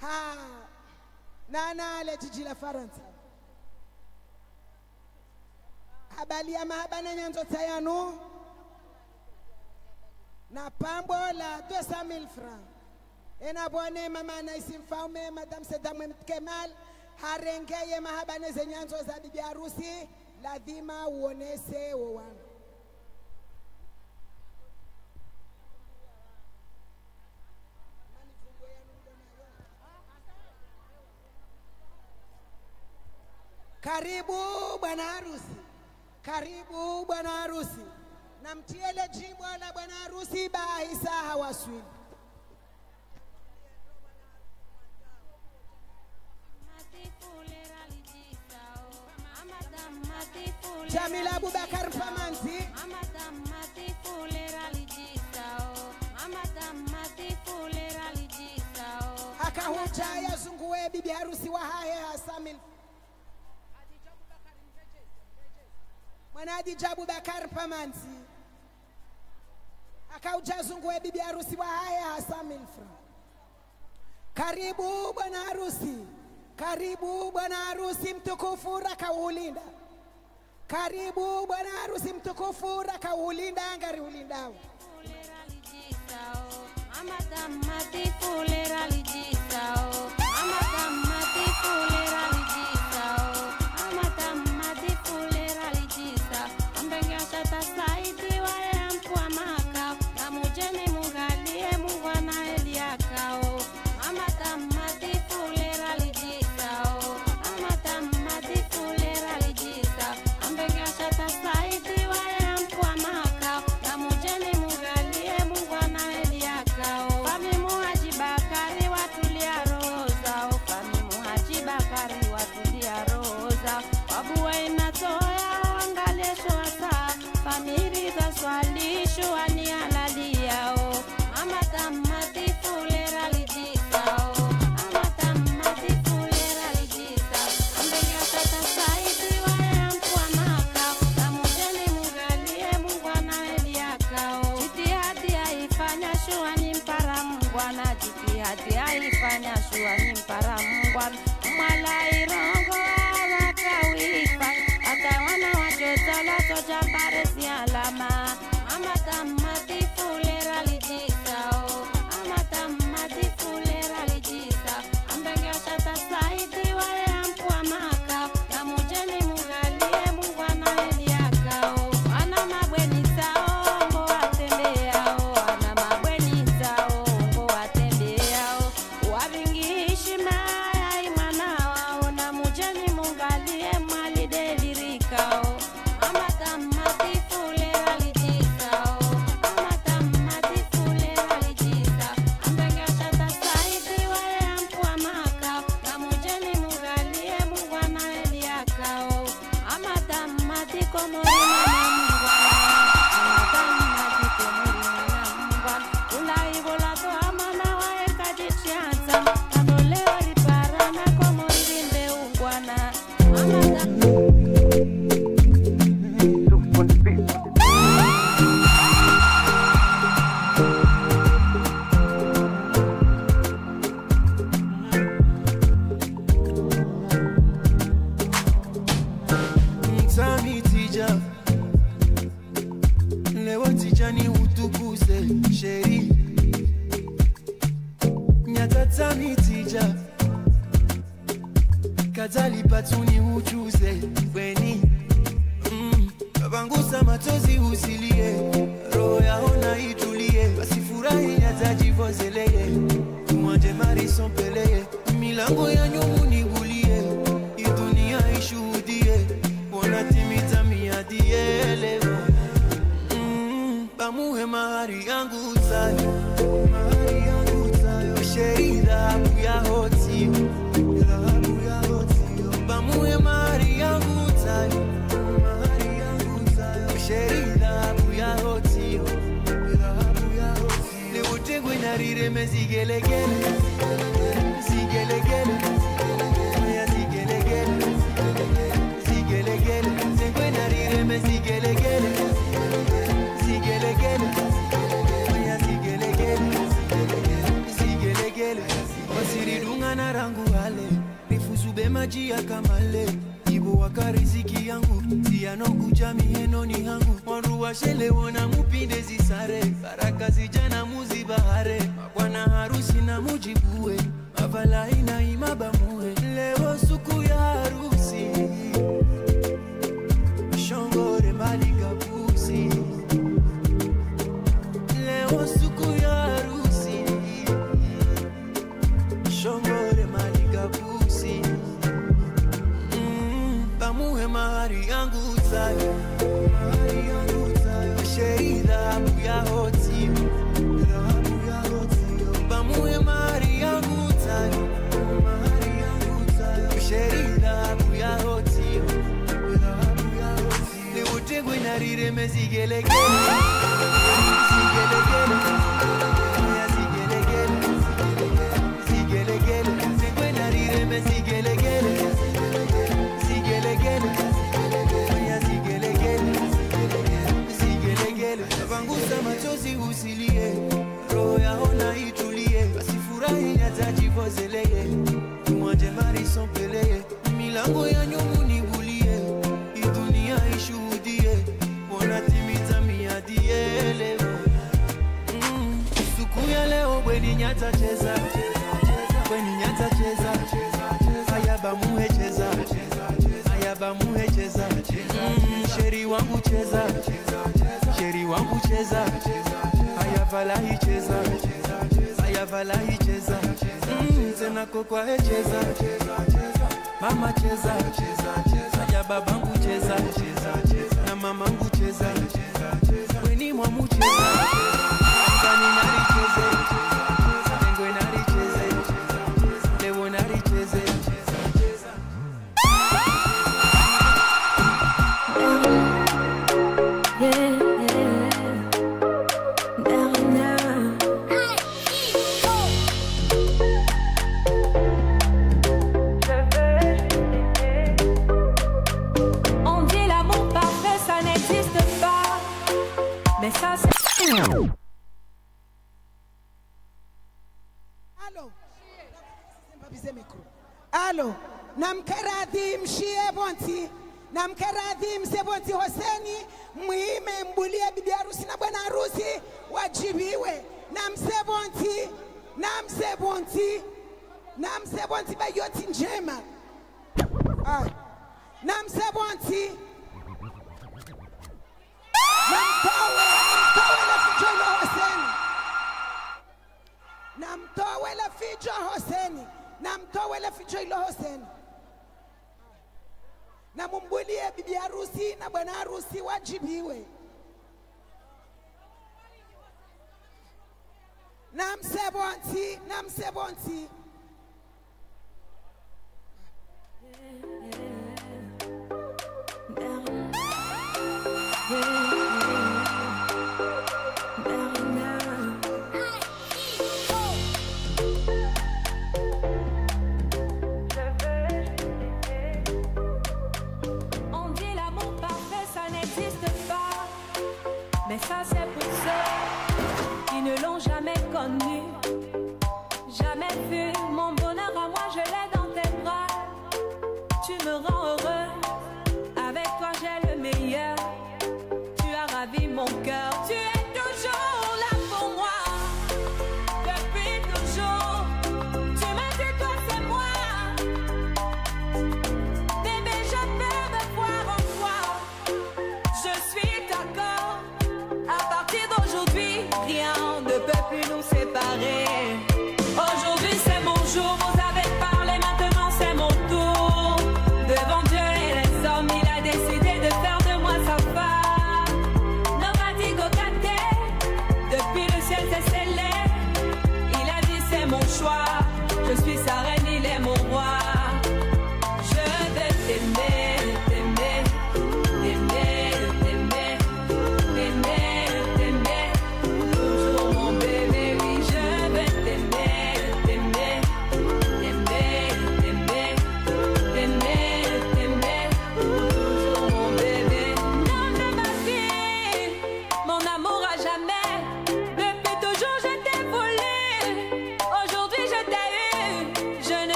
ha nanale jiji la faransa. Habari ya mahaba na nyanzo tayanu na pambo la 200,000 francs. Enabone mama naisi mfaume madam sedamwe mtkemal harengeye mahaba neze nyanzo za bibi harusi lazima uonese wowanu karibu bwana harusi. Karibu bwana harusi. Na mtiele jimbo la bwana harusi baisa hawaswili jamila abubakar pamanzi. Akahuja yazungue bibi harusi wa hahe hasamil mwanadija abubakar pamanzi. Akauja zunguwe bibi harusi wa haya hasa Milfra. karibu bwana harusi. Karibu bwana harusi mtukufu rakauulinda karibu bwana harusi mtukufu rakauulinda ngariulindao fulera mabweni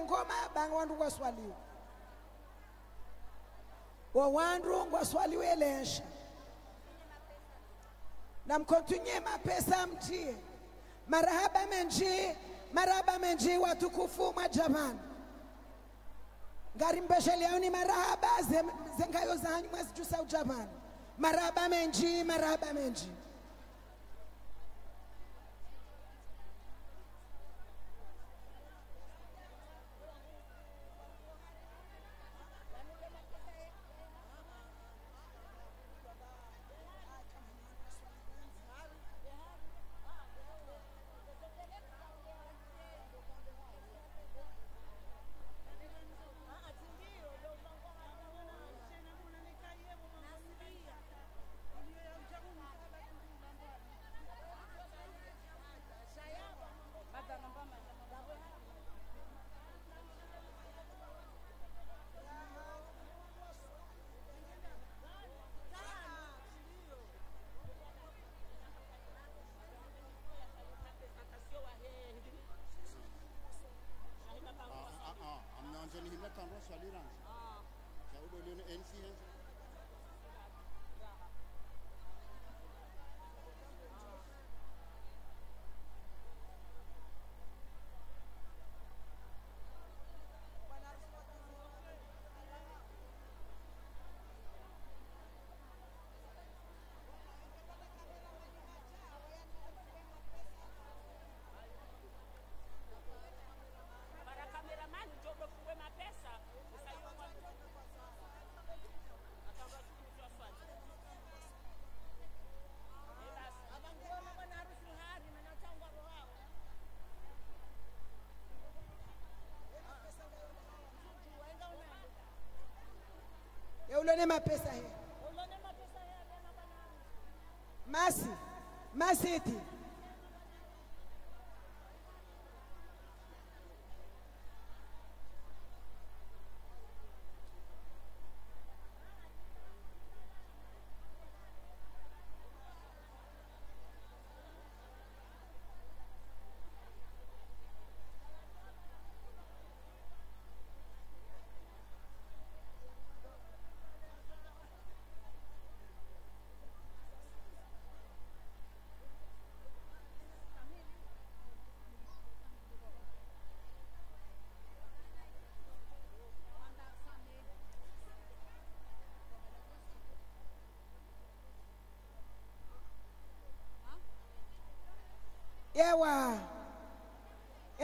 ngoma banga wandu ngoswaliu wa wandu ngwaswaliwe lesha. Na mkontunye mapesa mtie. Marahaba menji marahaba menji watukufu mwa jamani ngari mbesheli yao ni marahaba zengayo zanyu mwezi jusa ujamani marahaba menji marahaba menji yeulone mapesa he. Masi masiti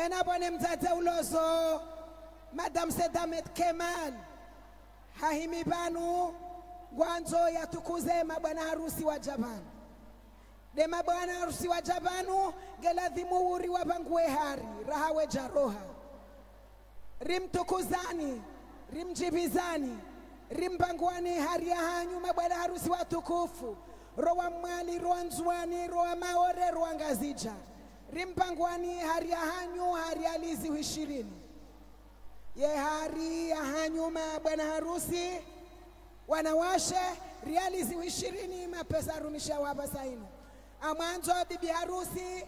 enabone mdzadze ulozo. Madam sedamet keman. Hahimi panu ngwanzo yatukuze mabwana harusi wa japani de mabwana harusi wa japanu wa wapangue hari rahawe jaroha. Rimtukuzani rimjibizani rimpanguani hari ya hanyu mabwana harusi watukufu rowa mwali rowa nzwani rowa maore rowa ngazija rimpanguani hari ahanyu hanyu hari alizi lizi ye hari ya hanyu mabwana harusi wanawashe rializi ishirini mapesa arumisha wapa sainu amwanzo bibi harusi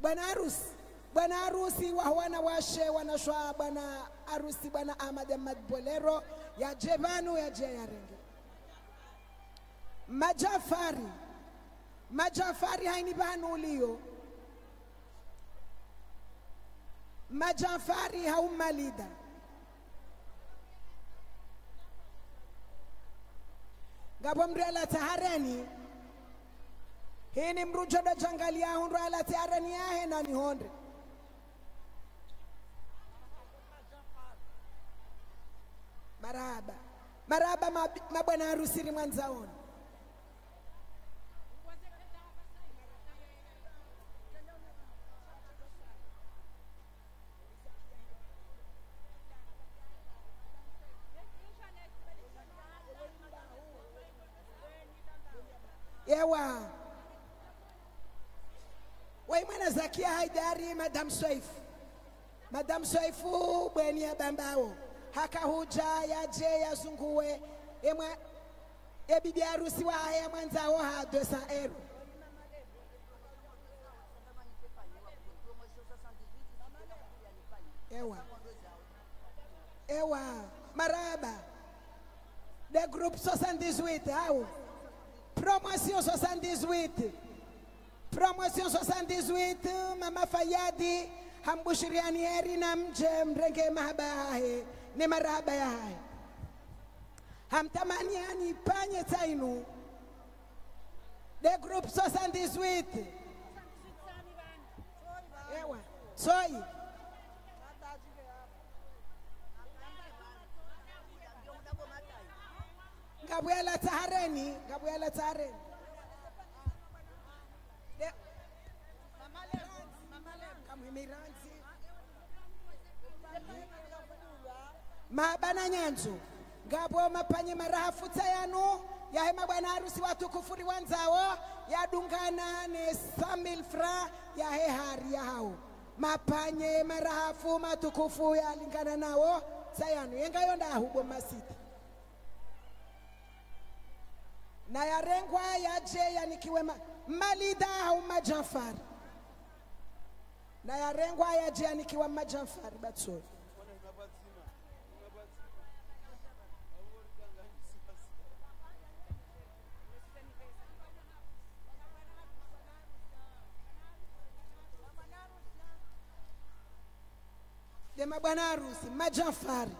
bwana harusi bwana harusi wa wanawashe wanashwa bwana harusi bwana Ahmad Ahmad Bolero ya jevanu ya je ya majafari majafari haini banu majafari haumalida ngabo mndu alate hareni hini mrujodo jangali yahu ndu alate hareni yahe na nihonde maraba maraba mab- mabwana harusiri mwanzaoni yewa waimwana zakia haidari madam swaifu madam swaifu bweni ya bambawo hakahuja yaje yazunguwe emwa e bibi harusi wa haya mwanzao ha 200 euro ewa. Ewa. Maraba. De group 78 au promotion 78 promotion 78 mama fayadi. Hambushiriani heri na mje mrenge mahaba yahe ni maraba yahe hamtamaniani panye tainu. The group 78 ewa soi ngabuyela tahareni Gabriela tahareni. Mabana nyanzu ngabo mapanye marahafuta yanu yahema bwana harusi watukufuri wanzawo yadungana ne samil fra. Yahe hari yahao mapanye marahafu matukufu yalingana nawo sayanu yengayo ndahubo masita na yarengwa yaje yanikiwe ma, malida au majafari na yarengwa yaje yanikiwa majafari batsori de mabwana harusi majafari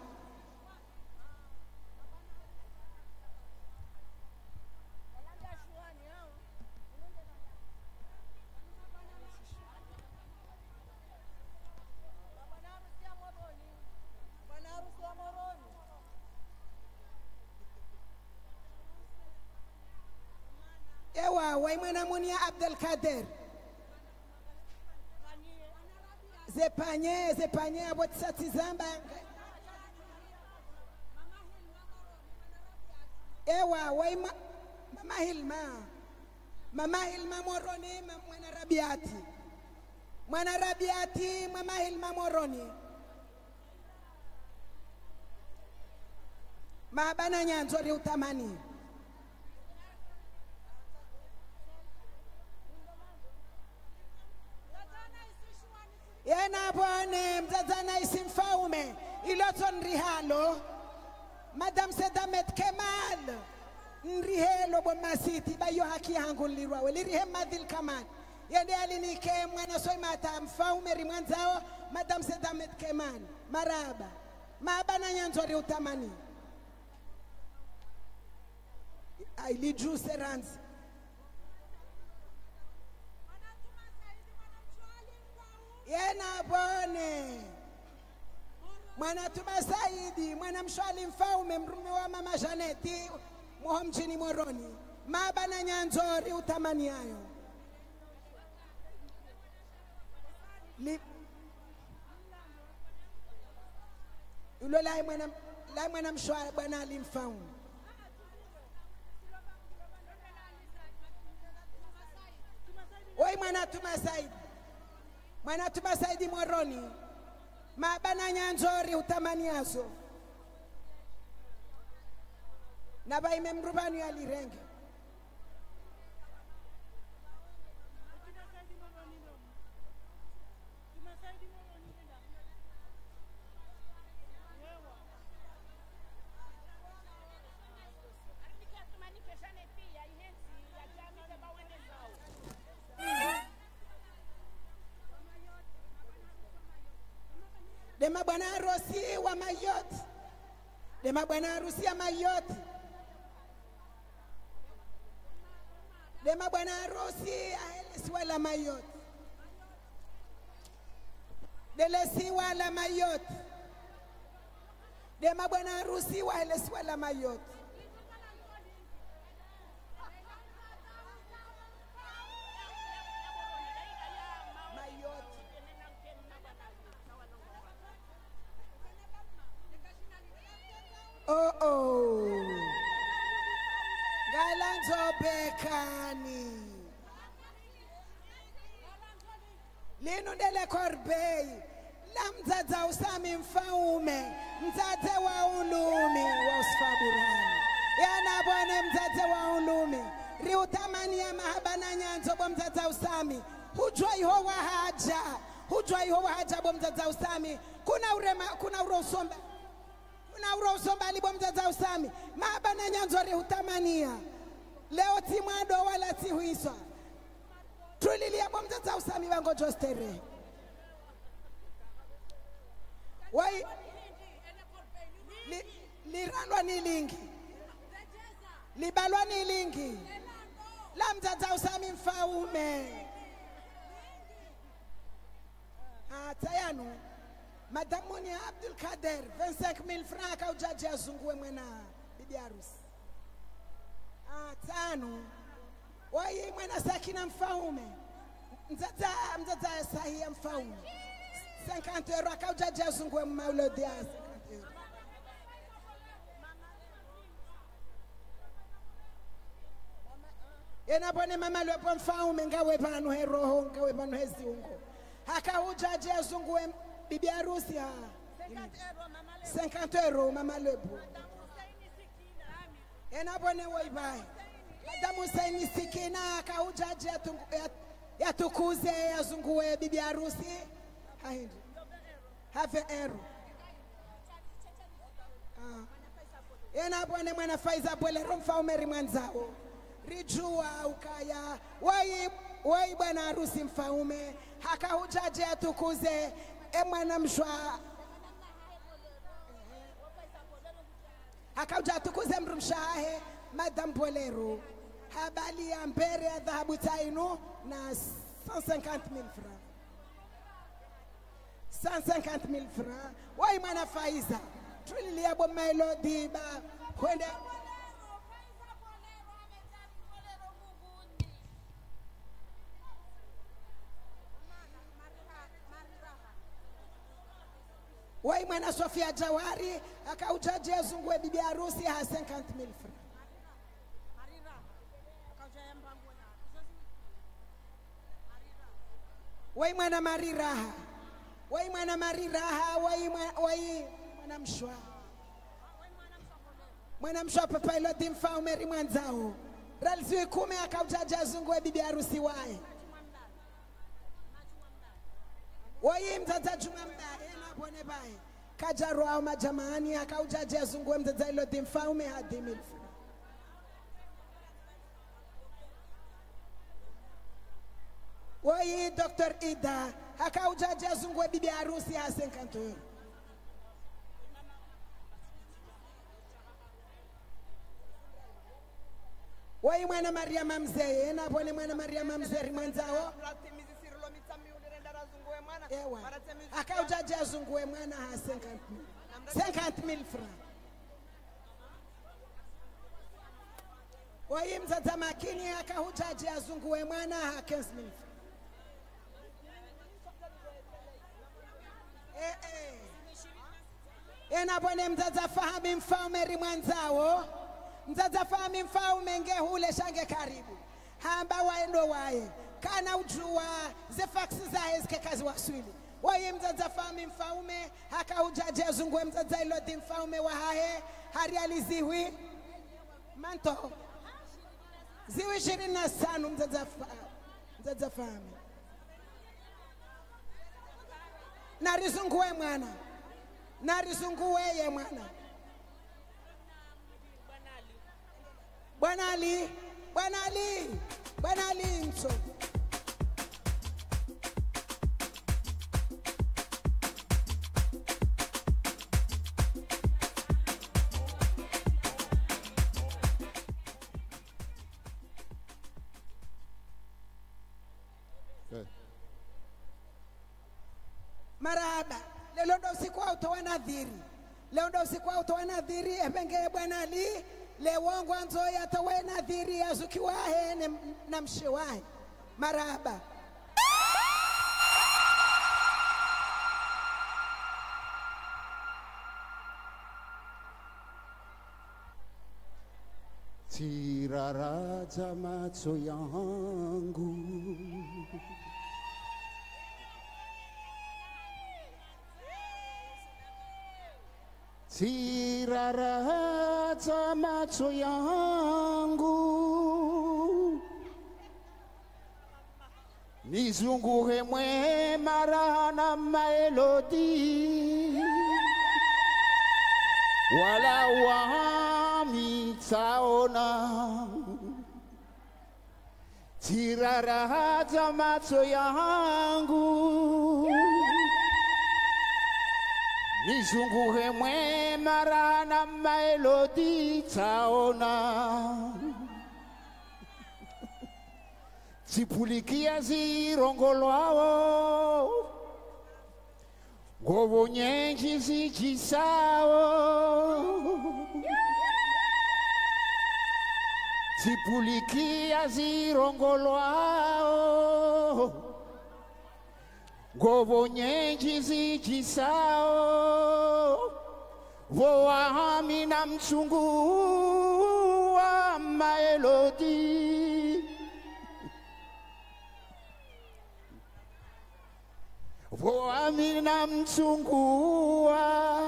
munia abdel kader zepanye zepanye abo tisatizamba ewa waima mama hilma. Mama hilma moroni mwana rabiati. Mwana rabiati mama hilma moroni. Mabana nyanzo ri yena bone mzazana isimfaume. Iloto nrihalo. Madam sedamet kemal nrihelo bomasiti bayo haki yangu nlirwawe lirihe madhil kamal. Yende alinike mwana soimata mfaume rimwanzao madam sedamet kemal. Maraba. Mabana nyanzo ri utamani. Ailiju yena bone. Mwana tuba saidi mwana mshwali mfaume mrume wa mama janeti muho mjini moroni. Maba na nyanzori utamani yayo ulo lai mwana lai mwana mshwali bwana alimfaume oi mwana tuma saidi mwana tuma saidi moroni mabana nyanzori utamani yazo na vaime mruvanu yalirenge de mabwana harusi ya mayoti de mabwana harusi aelesiwa la mayoti delesiwa la mayoti de mabwana harusi waelesiwa la mayoti alibo usami. Maba na nyanzori hutamania. Leo timwado wala tihuiswa tulilia bomza mzaza usami wango jostere wai li, liralwa ni lingi. Libalwa ni lingi. La mzaza usami mfaume. Ah, tayanu Monia abdul kader 25000 francs akaujaji azungue mwena bibi harusi. Ah, tano. Wai mwena sakina mfaume. Mzaza mzaza sahi ya mfaume. 50 euro akaujaji azungue maulodi ya 50 euro enapone mama lwepo mfaume ngawe pano heroho ngawe pano heziungo akaujaji azungue bibi harusi ha 50 euro mama lwepo enapone woibai madamu Hussein sikina akaujaji yatukuze yazungue bibi harusi haindi have ero Ah. enapone mwana faiza bwelero mfaumeri mwanzao. Rijua ukaya wai wai bwana arusi mfaume. Hakahujaje atukuze e mwana mshwa. Hakauja atukuze mndu mshahe madam bolero habali ya mbere ya dhahabu tainu na 150,000 francs 150,000 francs wai mwana faiza tulilia bo melodi wai mwana Sofia Jawari akaujaji azungue bibi harusi ha 50000 francs wai mwana mariraha wai mwana mariraha wai wai mwana mshwa. Mwana mshwa papa ilodi mfaumeri mwanzao. Ralisiwi kume akaujaji azungue bibi harusi waye wai mzaza juma mbaye napone bae. Kajarwao majamani akaujaji azungue mzaza ilodi mfaume hadi milfu wai dr ida akaujaji azungue bibi harusi ha 50 euro wai mwana mariama mzee napone mwana mariama mzee mwanzao ewa akaujaji azungue mwana ha 50 50000 francs wai mzaza makini akahujaji azungue mwana ha 15000 francs Eh, eh. mzaza fahami mfaume ri mwanzawo mzaza fahami mfaume ngehule shange karibu. Hamba waendo waye kana ujuwa zefaksi zahe wa waswili. Waye mzadza fami mfaume haka ujaje azungue mzadza ilodi mfaume wahahe harializiwi manto. Ziwi ishirini na sanu mzadza mzadza fami. Fahami narizunguwe mwana. Narizunguwe ye mwana. Bwana ali. Bwana ali. Bwana ali. Nso epengee bwana ali lewongwa nzoya atowe nadhiri azukiwahe ne- na mshiwahe maraba Tiraraja macho yangu Tiraraja macho yangu. Nizunguhe mwe mara na maelodi. Wala wami taona. Tiraraha macho yangu nizunguhe mwe mara na maelodi taona zipulikia zirongolwawo ngovo nyenji zichisawo zipulikia zirongolwawo ngovo nyenji zichisawo voahami na mchungu wa maelodi. Voami na mchungu wa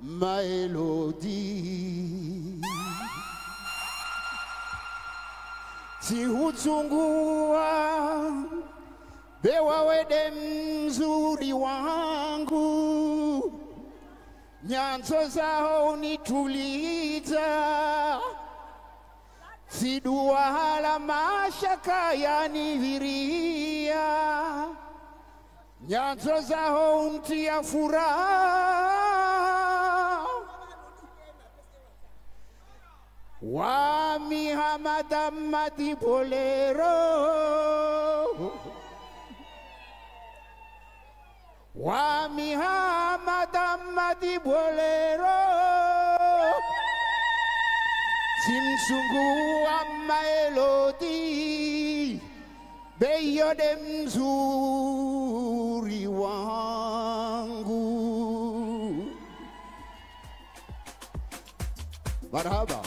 maelodi. Tihuchungua bewa wede mzuri wangu. Nyanzo zao unituliza siduwahala mashaka yaniviria nyanzo zao untia furaha wami hamadamadi bolero wami hamadamadi bolero. Simsungu wa maelodi beyode mzuri wangu. Marhaba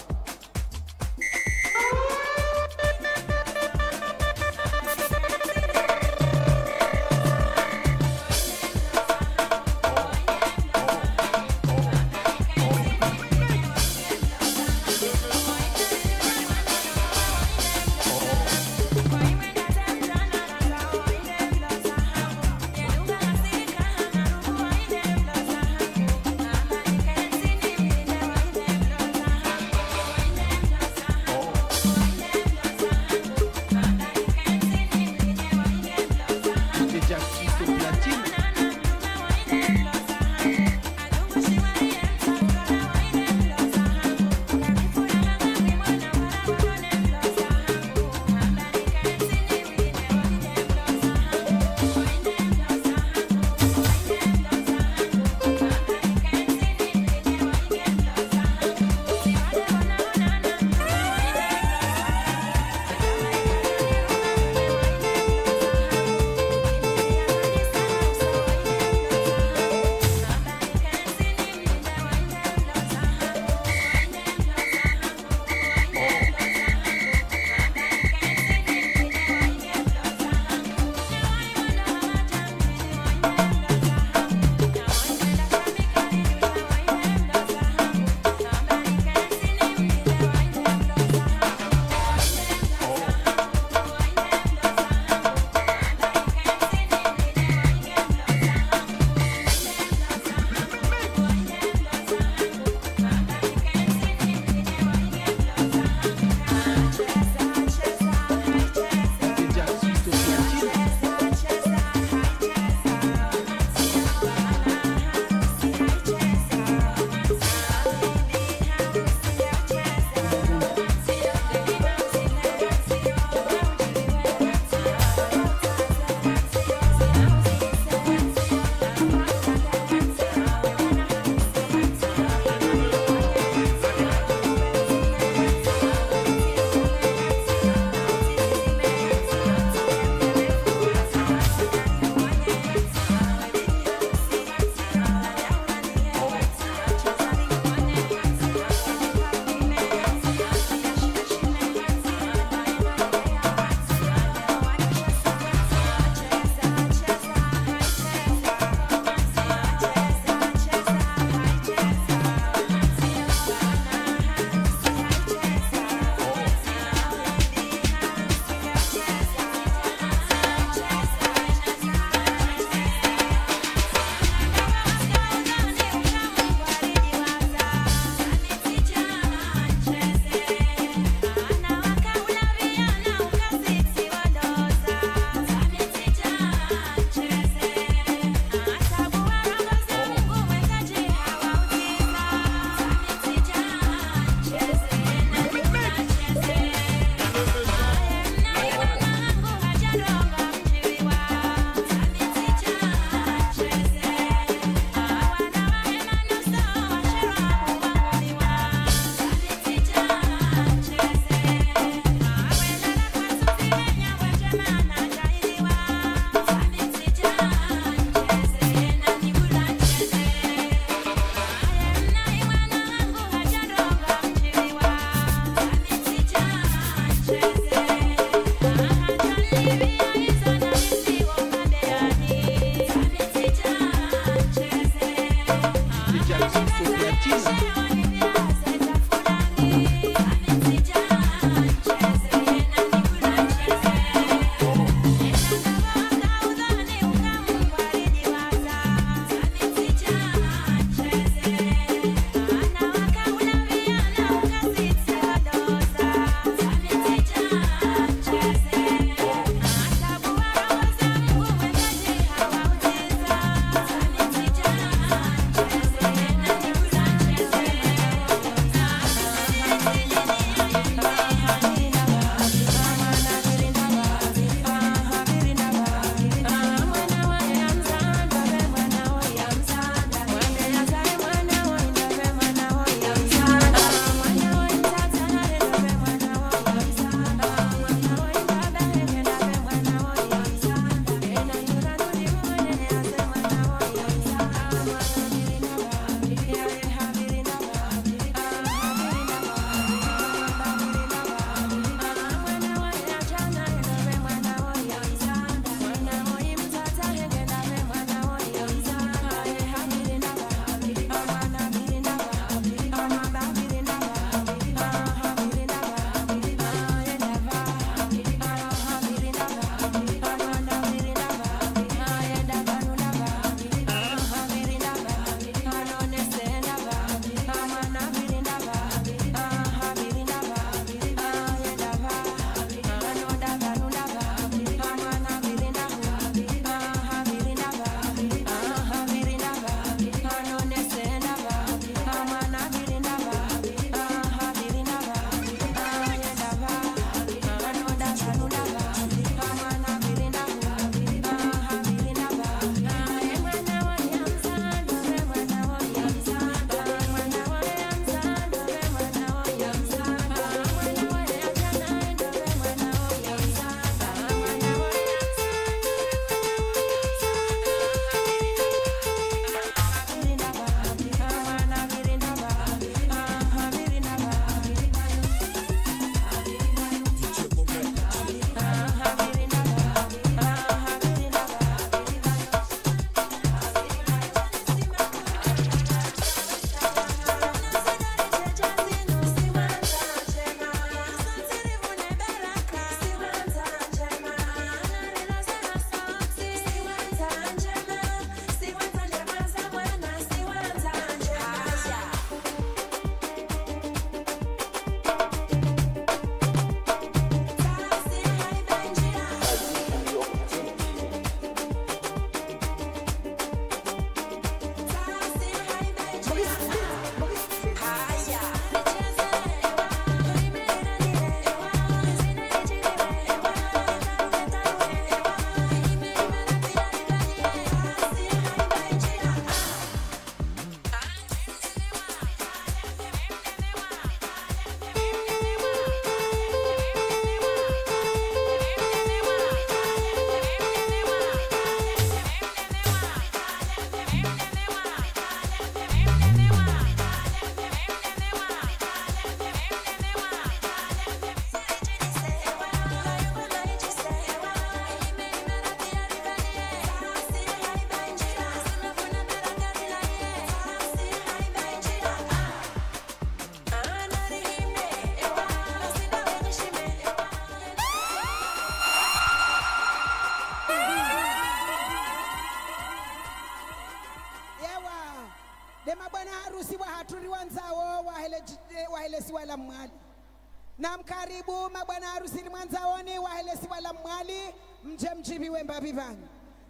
na mabwana harusini mwanzaoni wahelesi wala mwali mje mjibiwe mbavi vanyu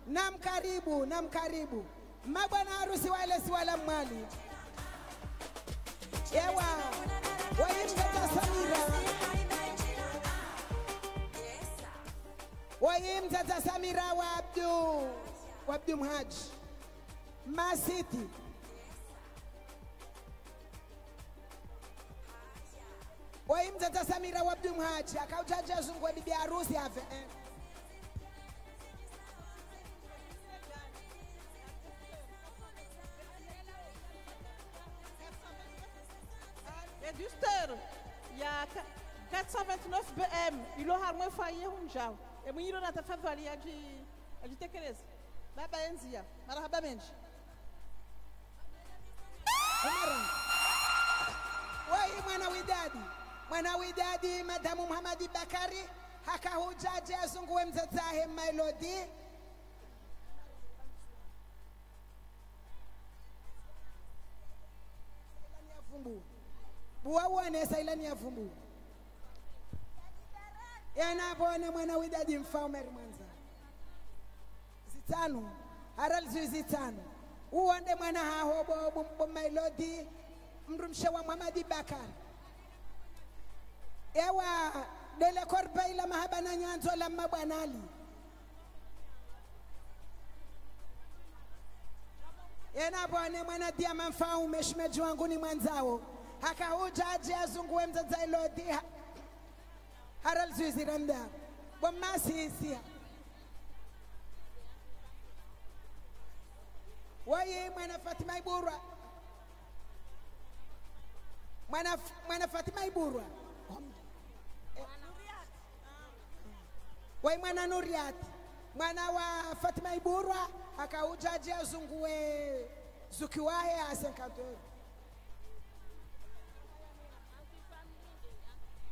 na mkaribu na mkaribu mabwana harusi wahelesi wala mwali ewa wayimtata samira. Wayimtata samira wa abdu wa abdu mhaji. Masiti wayimtata samira wa abdu mhaji akaujaja zungwe bibi harusi ave eh. Register, il y a qu- 429 BM, il aura moins failli un jour. Et moi, il aura ta fait valer à Jitekelez. Baba Enzia, marahaba menji. Umara. Wai mwana widadi mwana widadi madamu Muhamadi Bakari hakahujaje azunguwe mzazahe Melody Ilani ya yanavone mwana widadi mfaumeri mwanza zitanu. Haralzui zitanu. Uwonde mwana haho bo- bo mailodi mrumshe wa Muhamadi Bakari ewa dele korpa ila mahaba na nyanzo la mabwanali yena bwane mwana dia mfaume shimeji wangu ni mwanzao. Hakahuja aje azunguwe mzaza ilodi ha- haral zuiziramda bomasisia wayi mwana Fatima Iburwa. Mwana, mwana Fatima Iburwa wai mwana Nuriat mwana wa Fatima Iburwa akaujaji azunguwe zukiwahe asenkantori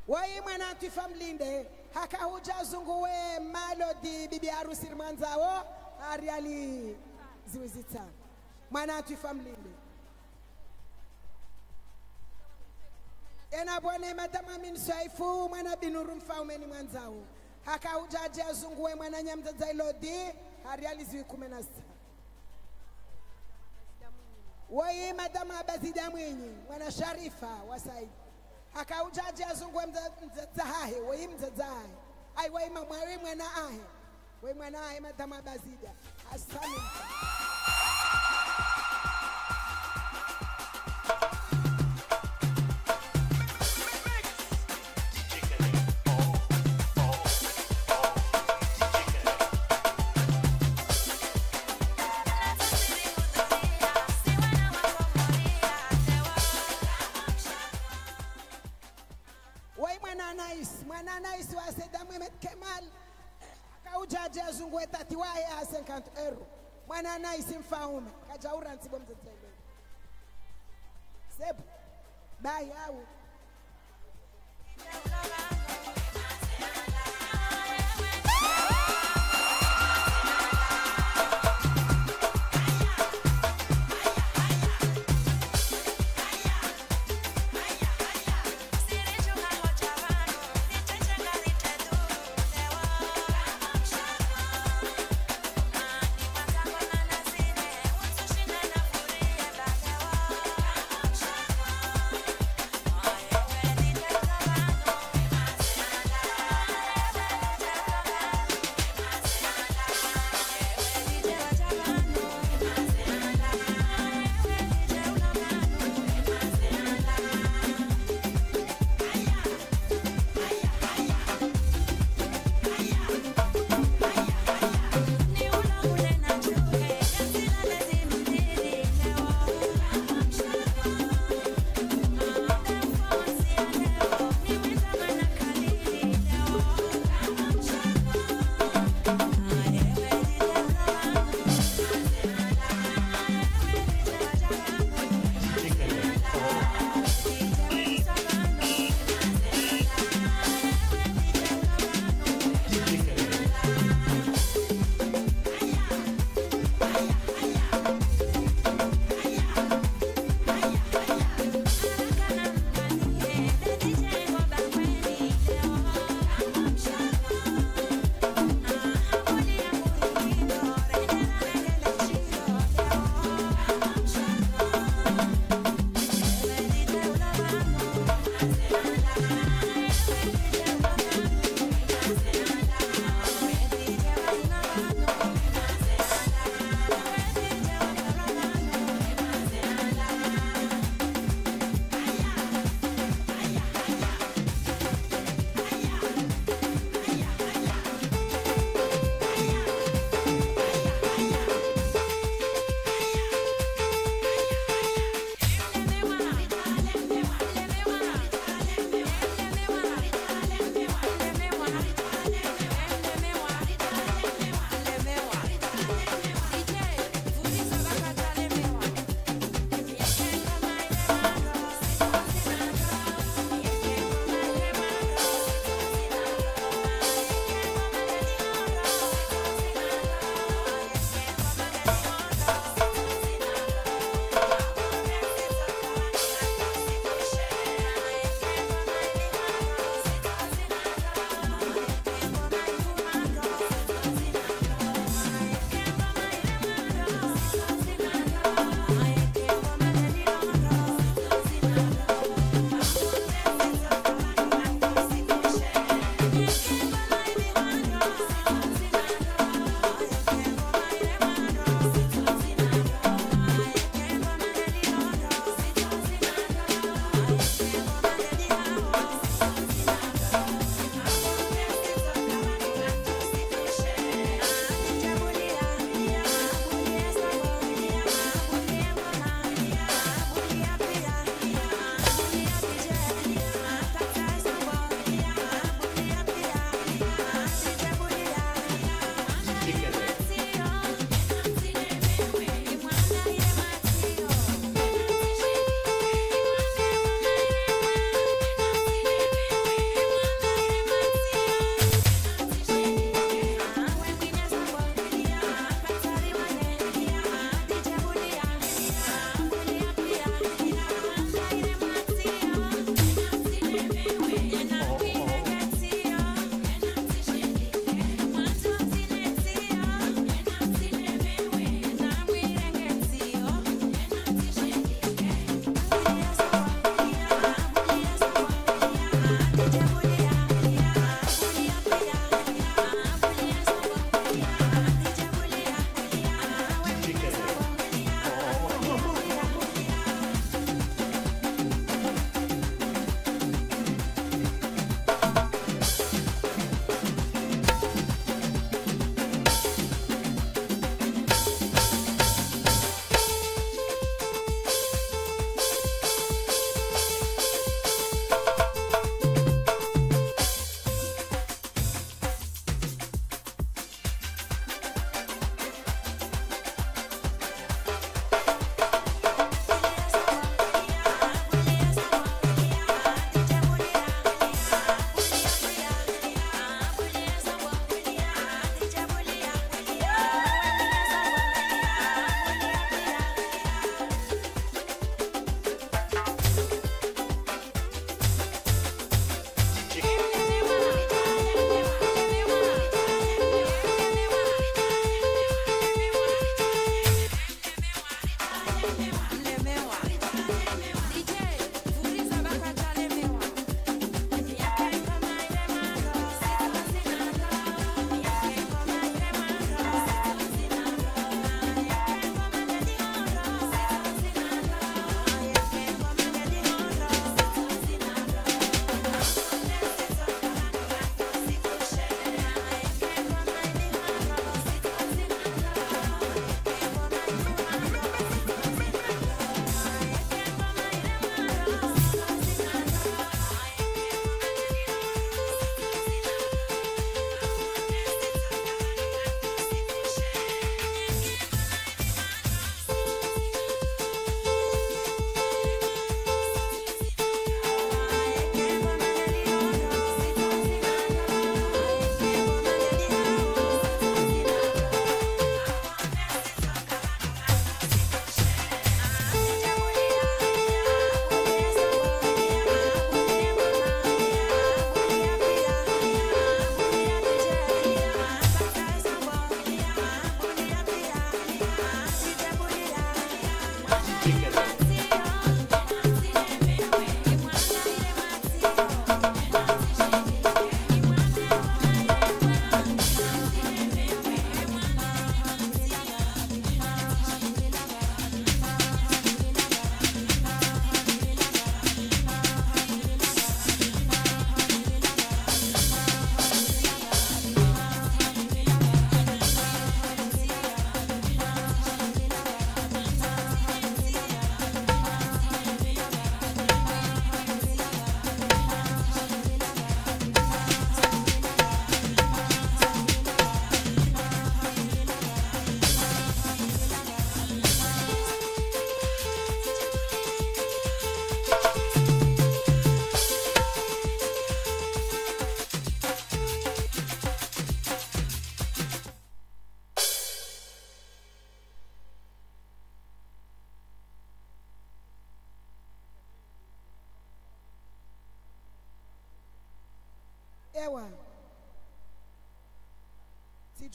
wai mwana Antifa Mlinde hakahuja azunguwe malodi bibi harusi mwanzao ariali ziwizita mwana Antifa Mlinde. Ena bwana aminiswaifu mwana Binuru mfaume ni mwanzao hakaujaji azunguwe mwana Nyamzaza Ilodi harializwi kumi na sita wai madamu abazi Mwinyi mwana Sharifa wa Saidi hakaujaji azunguwe mzazahahe wai mzazahahe ai wai mamwari mwana ahe. Wai mwana ahe madamu Abazida asante kaujaji azunguwe tati wahe a 50 euro mwana Anais mfaume kajaura nsibo mzezele sebu bai au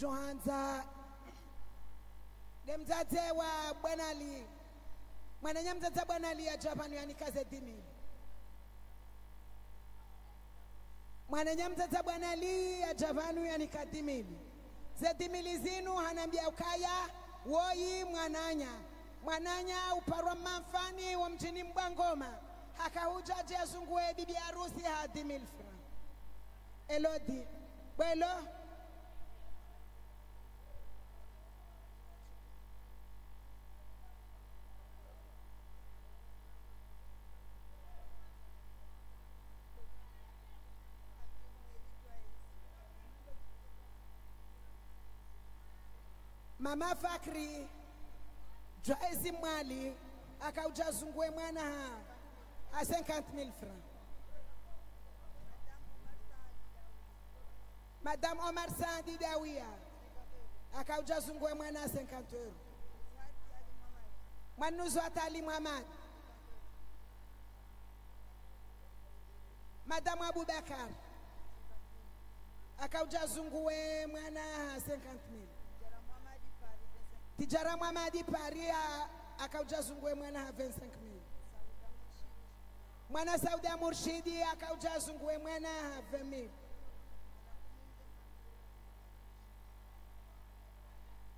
tijohanza demtate wa bwana li mwananya mtata bwana li ya japan yani kaze dimi. Mwananya mtata bwana li ya japan yani kadimi. Zedimili zinu hanambia ukaya woyi mwananya. Mwananya uparwa mamfani wa mjini mbwangoma. Hakahujaji azungue bibi harusi hadimilfra elodi bwelo mama fakri jwaisi mwali akaujazungue mwana ha a 50 000 francs madame omar sandi dawia akaujazungue mwana a 50 euro. Mwanuzo atali mwamad madame abubakar akaujazungue mwana ha 50 000 tijara mwamadi paria akauja akaujazungue mwana ha 25 mil mwana sauda murshidi akaujazungue mwana ha 20 mil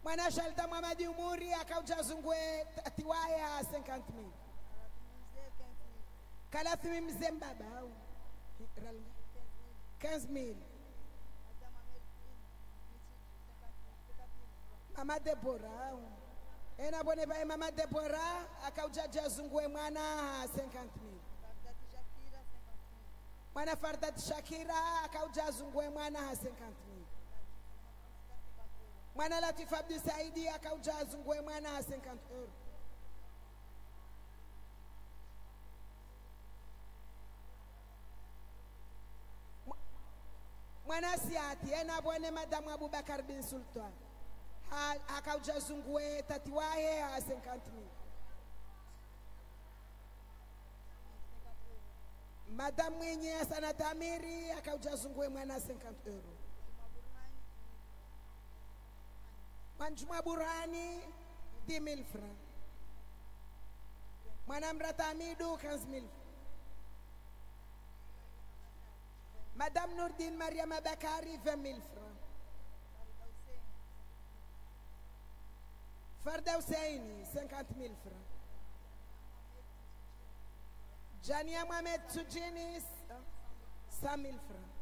mwana shalta mwamadi umuri akaujazungue tiwaye ha 50 mil kalathimi mzee mbaba au 15 mil mama debora ena bone bae mama debora akaujaja zungue mwana ha 50 mil. Mwana fardat shakira akauja zungue mwana ha 50 mil. Mwana latif abdu saidi akauja zungue mwana ha 50 euro mwana siati ena bone madamu abubakar bin sultan akaujazungue tati waye ha 50 mil madam mwenye sana tamiri akaujazungue mwana 50 euro. Mwanjuma burani 10000 francs. Mwana mratamidu 15000 madame nurdin mariama bakari 20000 francs Farda Husseini, 50 000 francs. Jania Mohamed Tujini, 100 000 francs.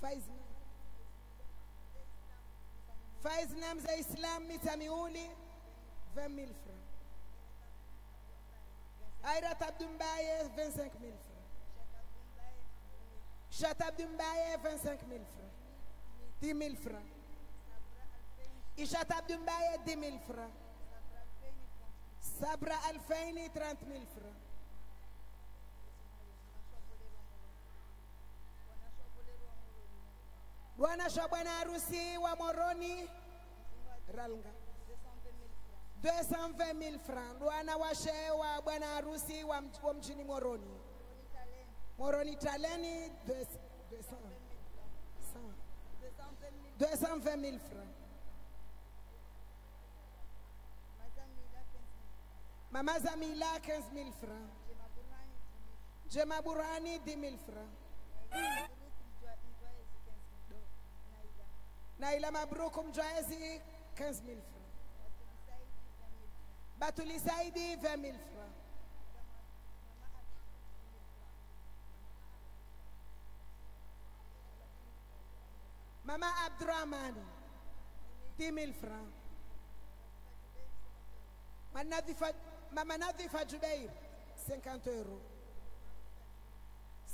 Faiz Faiz Namza Islam Mitamiuli, 20 000 francs. Airat Abdoumbaye, 25 000 francs. Chat Abdoumbaye, 25 000 francs. 10 000 francs. Ishat Abdoumbaye, 10 000 francs. Sabra Alfeini, 30 000 francs. Bwana sha bwana harusi wa Moroni Ralnga 220 000 francs. Bwana washe wa bwana harusi wa, mj- wa mjini Moroni. Moroni Taleni 200 220 000 francs. Mama Zamila 15 000 francs. Jema Burani 10 000 francs. Naila Mabrouk Mjwaezi 15 000 francs. Batuli Saidi 20 000 francs. Mama Abdurrahman 10 000 francs. Mama Nadifa, Mama Nadifa Jubeir 50 euros.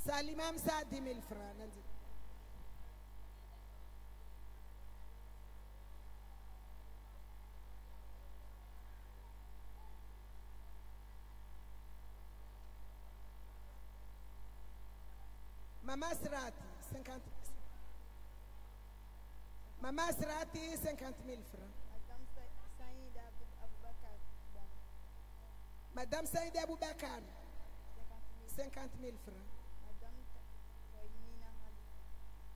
Salima Msa 10 000 francs. Nandi. Mama Srati Mama Srati 50 000 francs. Madame Saïd Aboubakar 50 000 francs.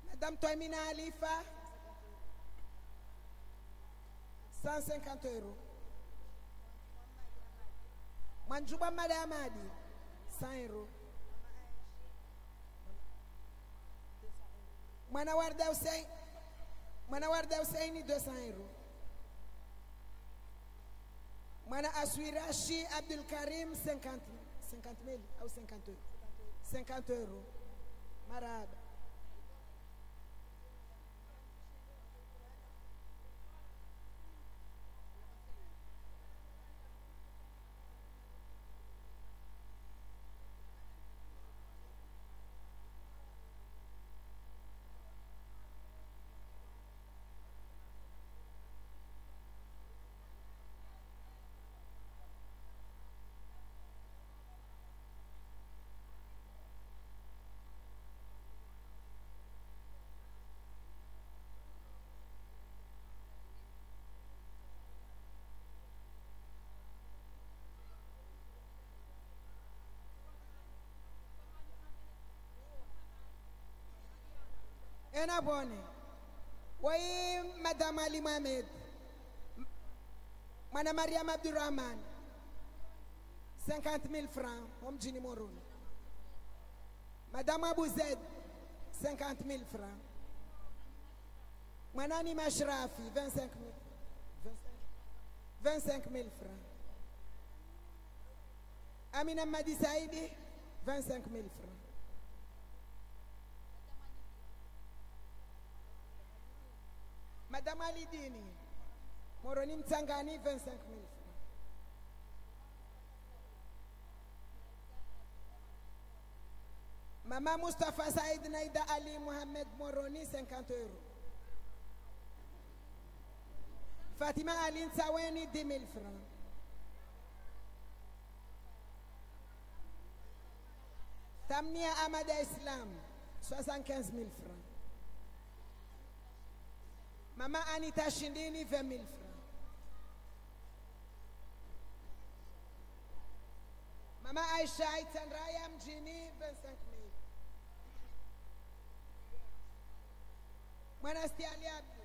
Madame Toimina Alifa, 150 euros. Manjuba Made Amadi, 100 euros. Mwana Warda Mwana Warda Husseini, 200 euros. Mwana Aswirashi Abdul Karim, 50 50 000 au 50 euros. 50 euros. Maraba. Ena madam ali mohamed M- mwana mariam abdurahman 50 000 francs madam abu zed 50 000 francs. Mwanani mashrafi 25 000 25 000 francs. Amina madi saidi 25 000 francs Madame Alidini, Moroni Mtangani, 25 000 francs. Mama Mustafa Said Naida Ali Mohamed Moroni, 50 euros. Fatima Aline Saweni, 10 000 francs. Tamnia Amada Islam, 75 000 francs. Mama Anita Shindini, 20 000 francs. Mama Aisha Itanraya mjini, 25 000. Mwanasti Ali Abdu,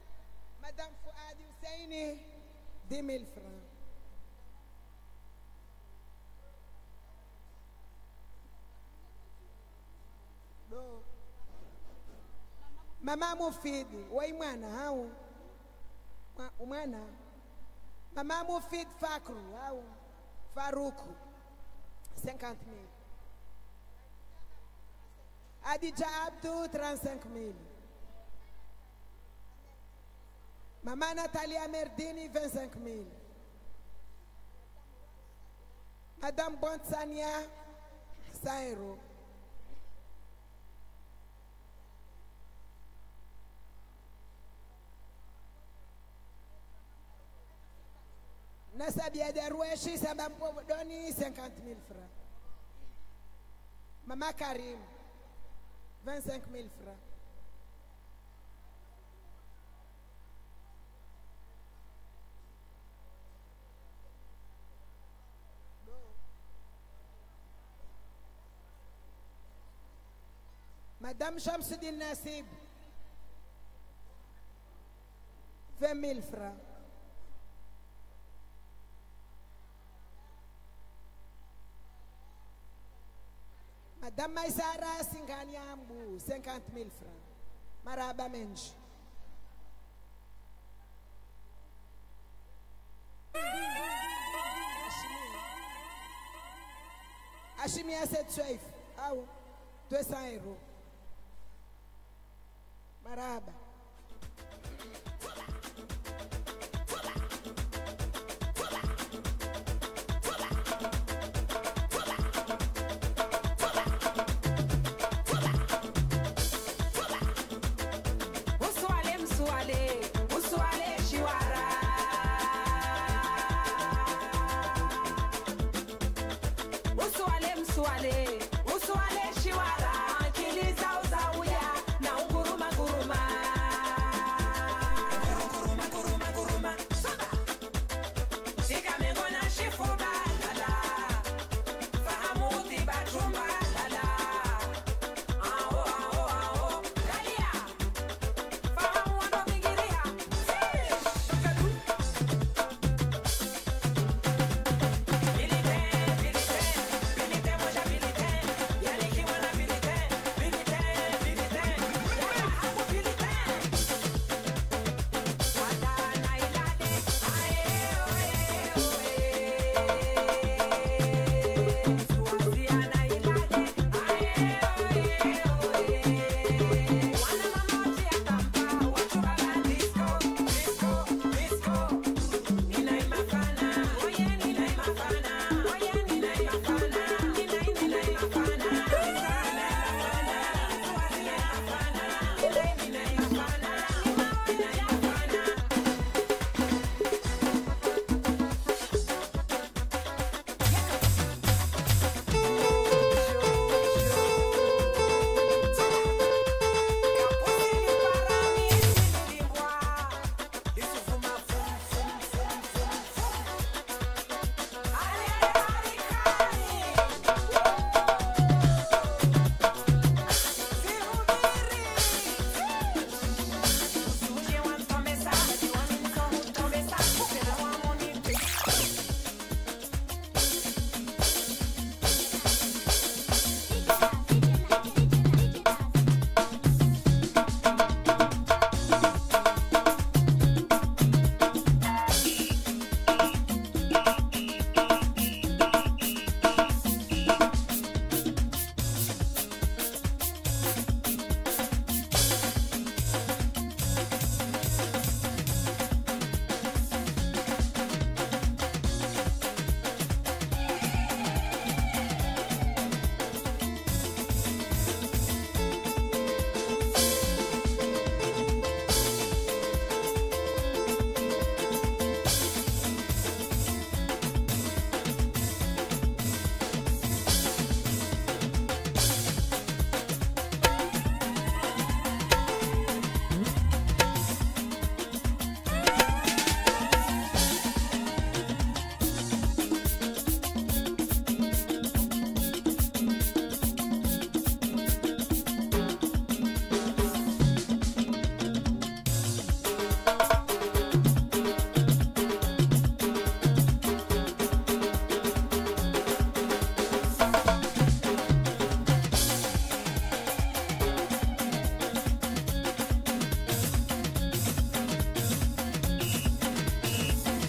Madame Fuadi Husseini, 10 000 francs. Mama Mufidi, wai mwana hau? Mwa- mwana Mama Mufid Fakru hau? Faruku. 50 000 Adija Abdu 35 000 Mama Natalia Merdini 25 000 Madame Bontsania 100 euros Nasabia Darweshi Sabampo Doni 50 000 francs. Mama Karim 25 000 francs. Madame Shamsuddin Nasib 20 000 francs. Madame isara Singani yangu 50 000 francs. Maraba Menji. Ashimi Asset Swaif, au 200 euros. Maraba.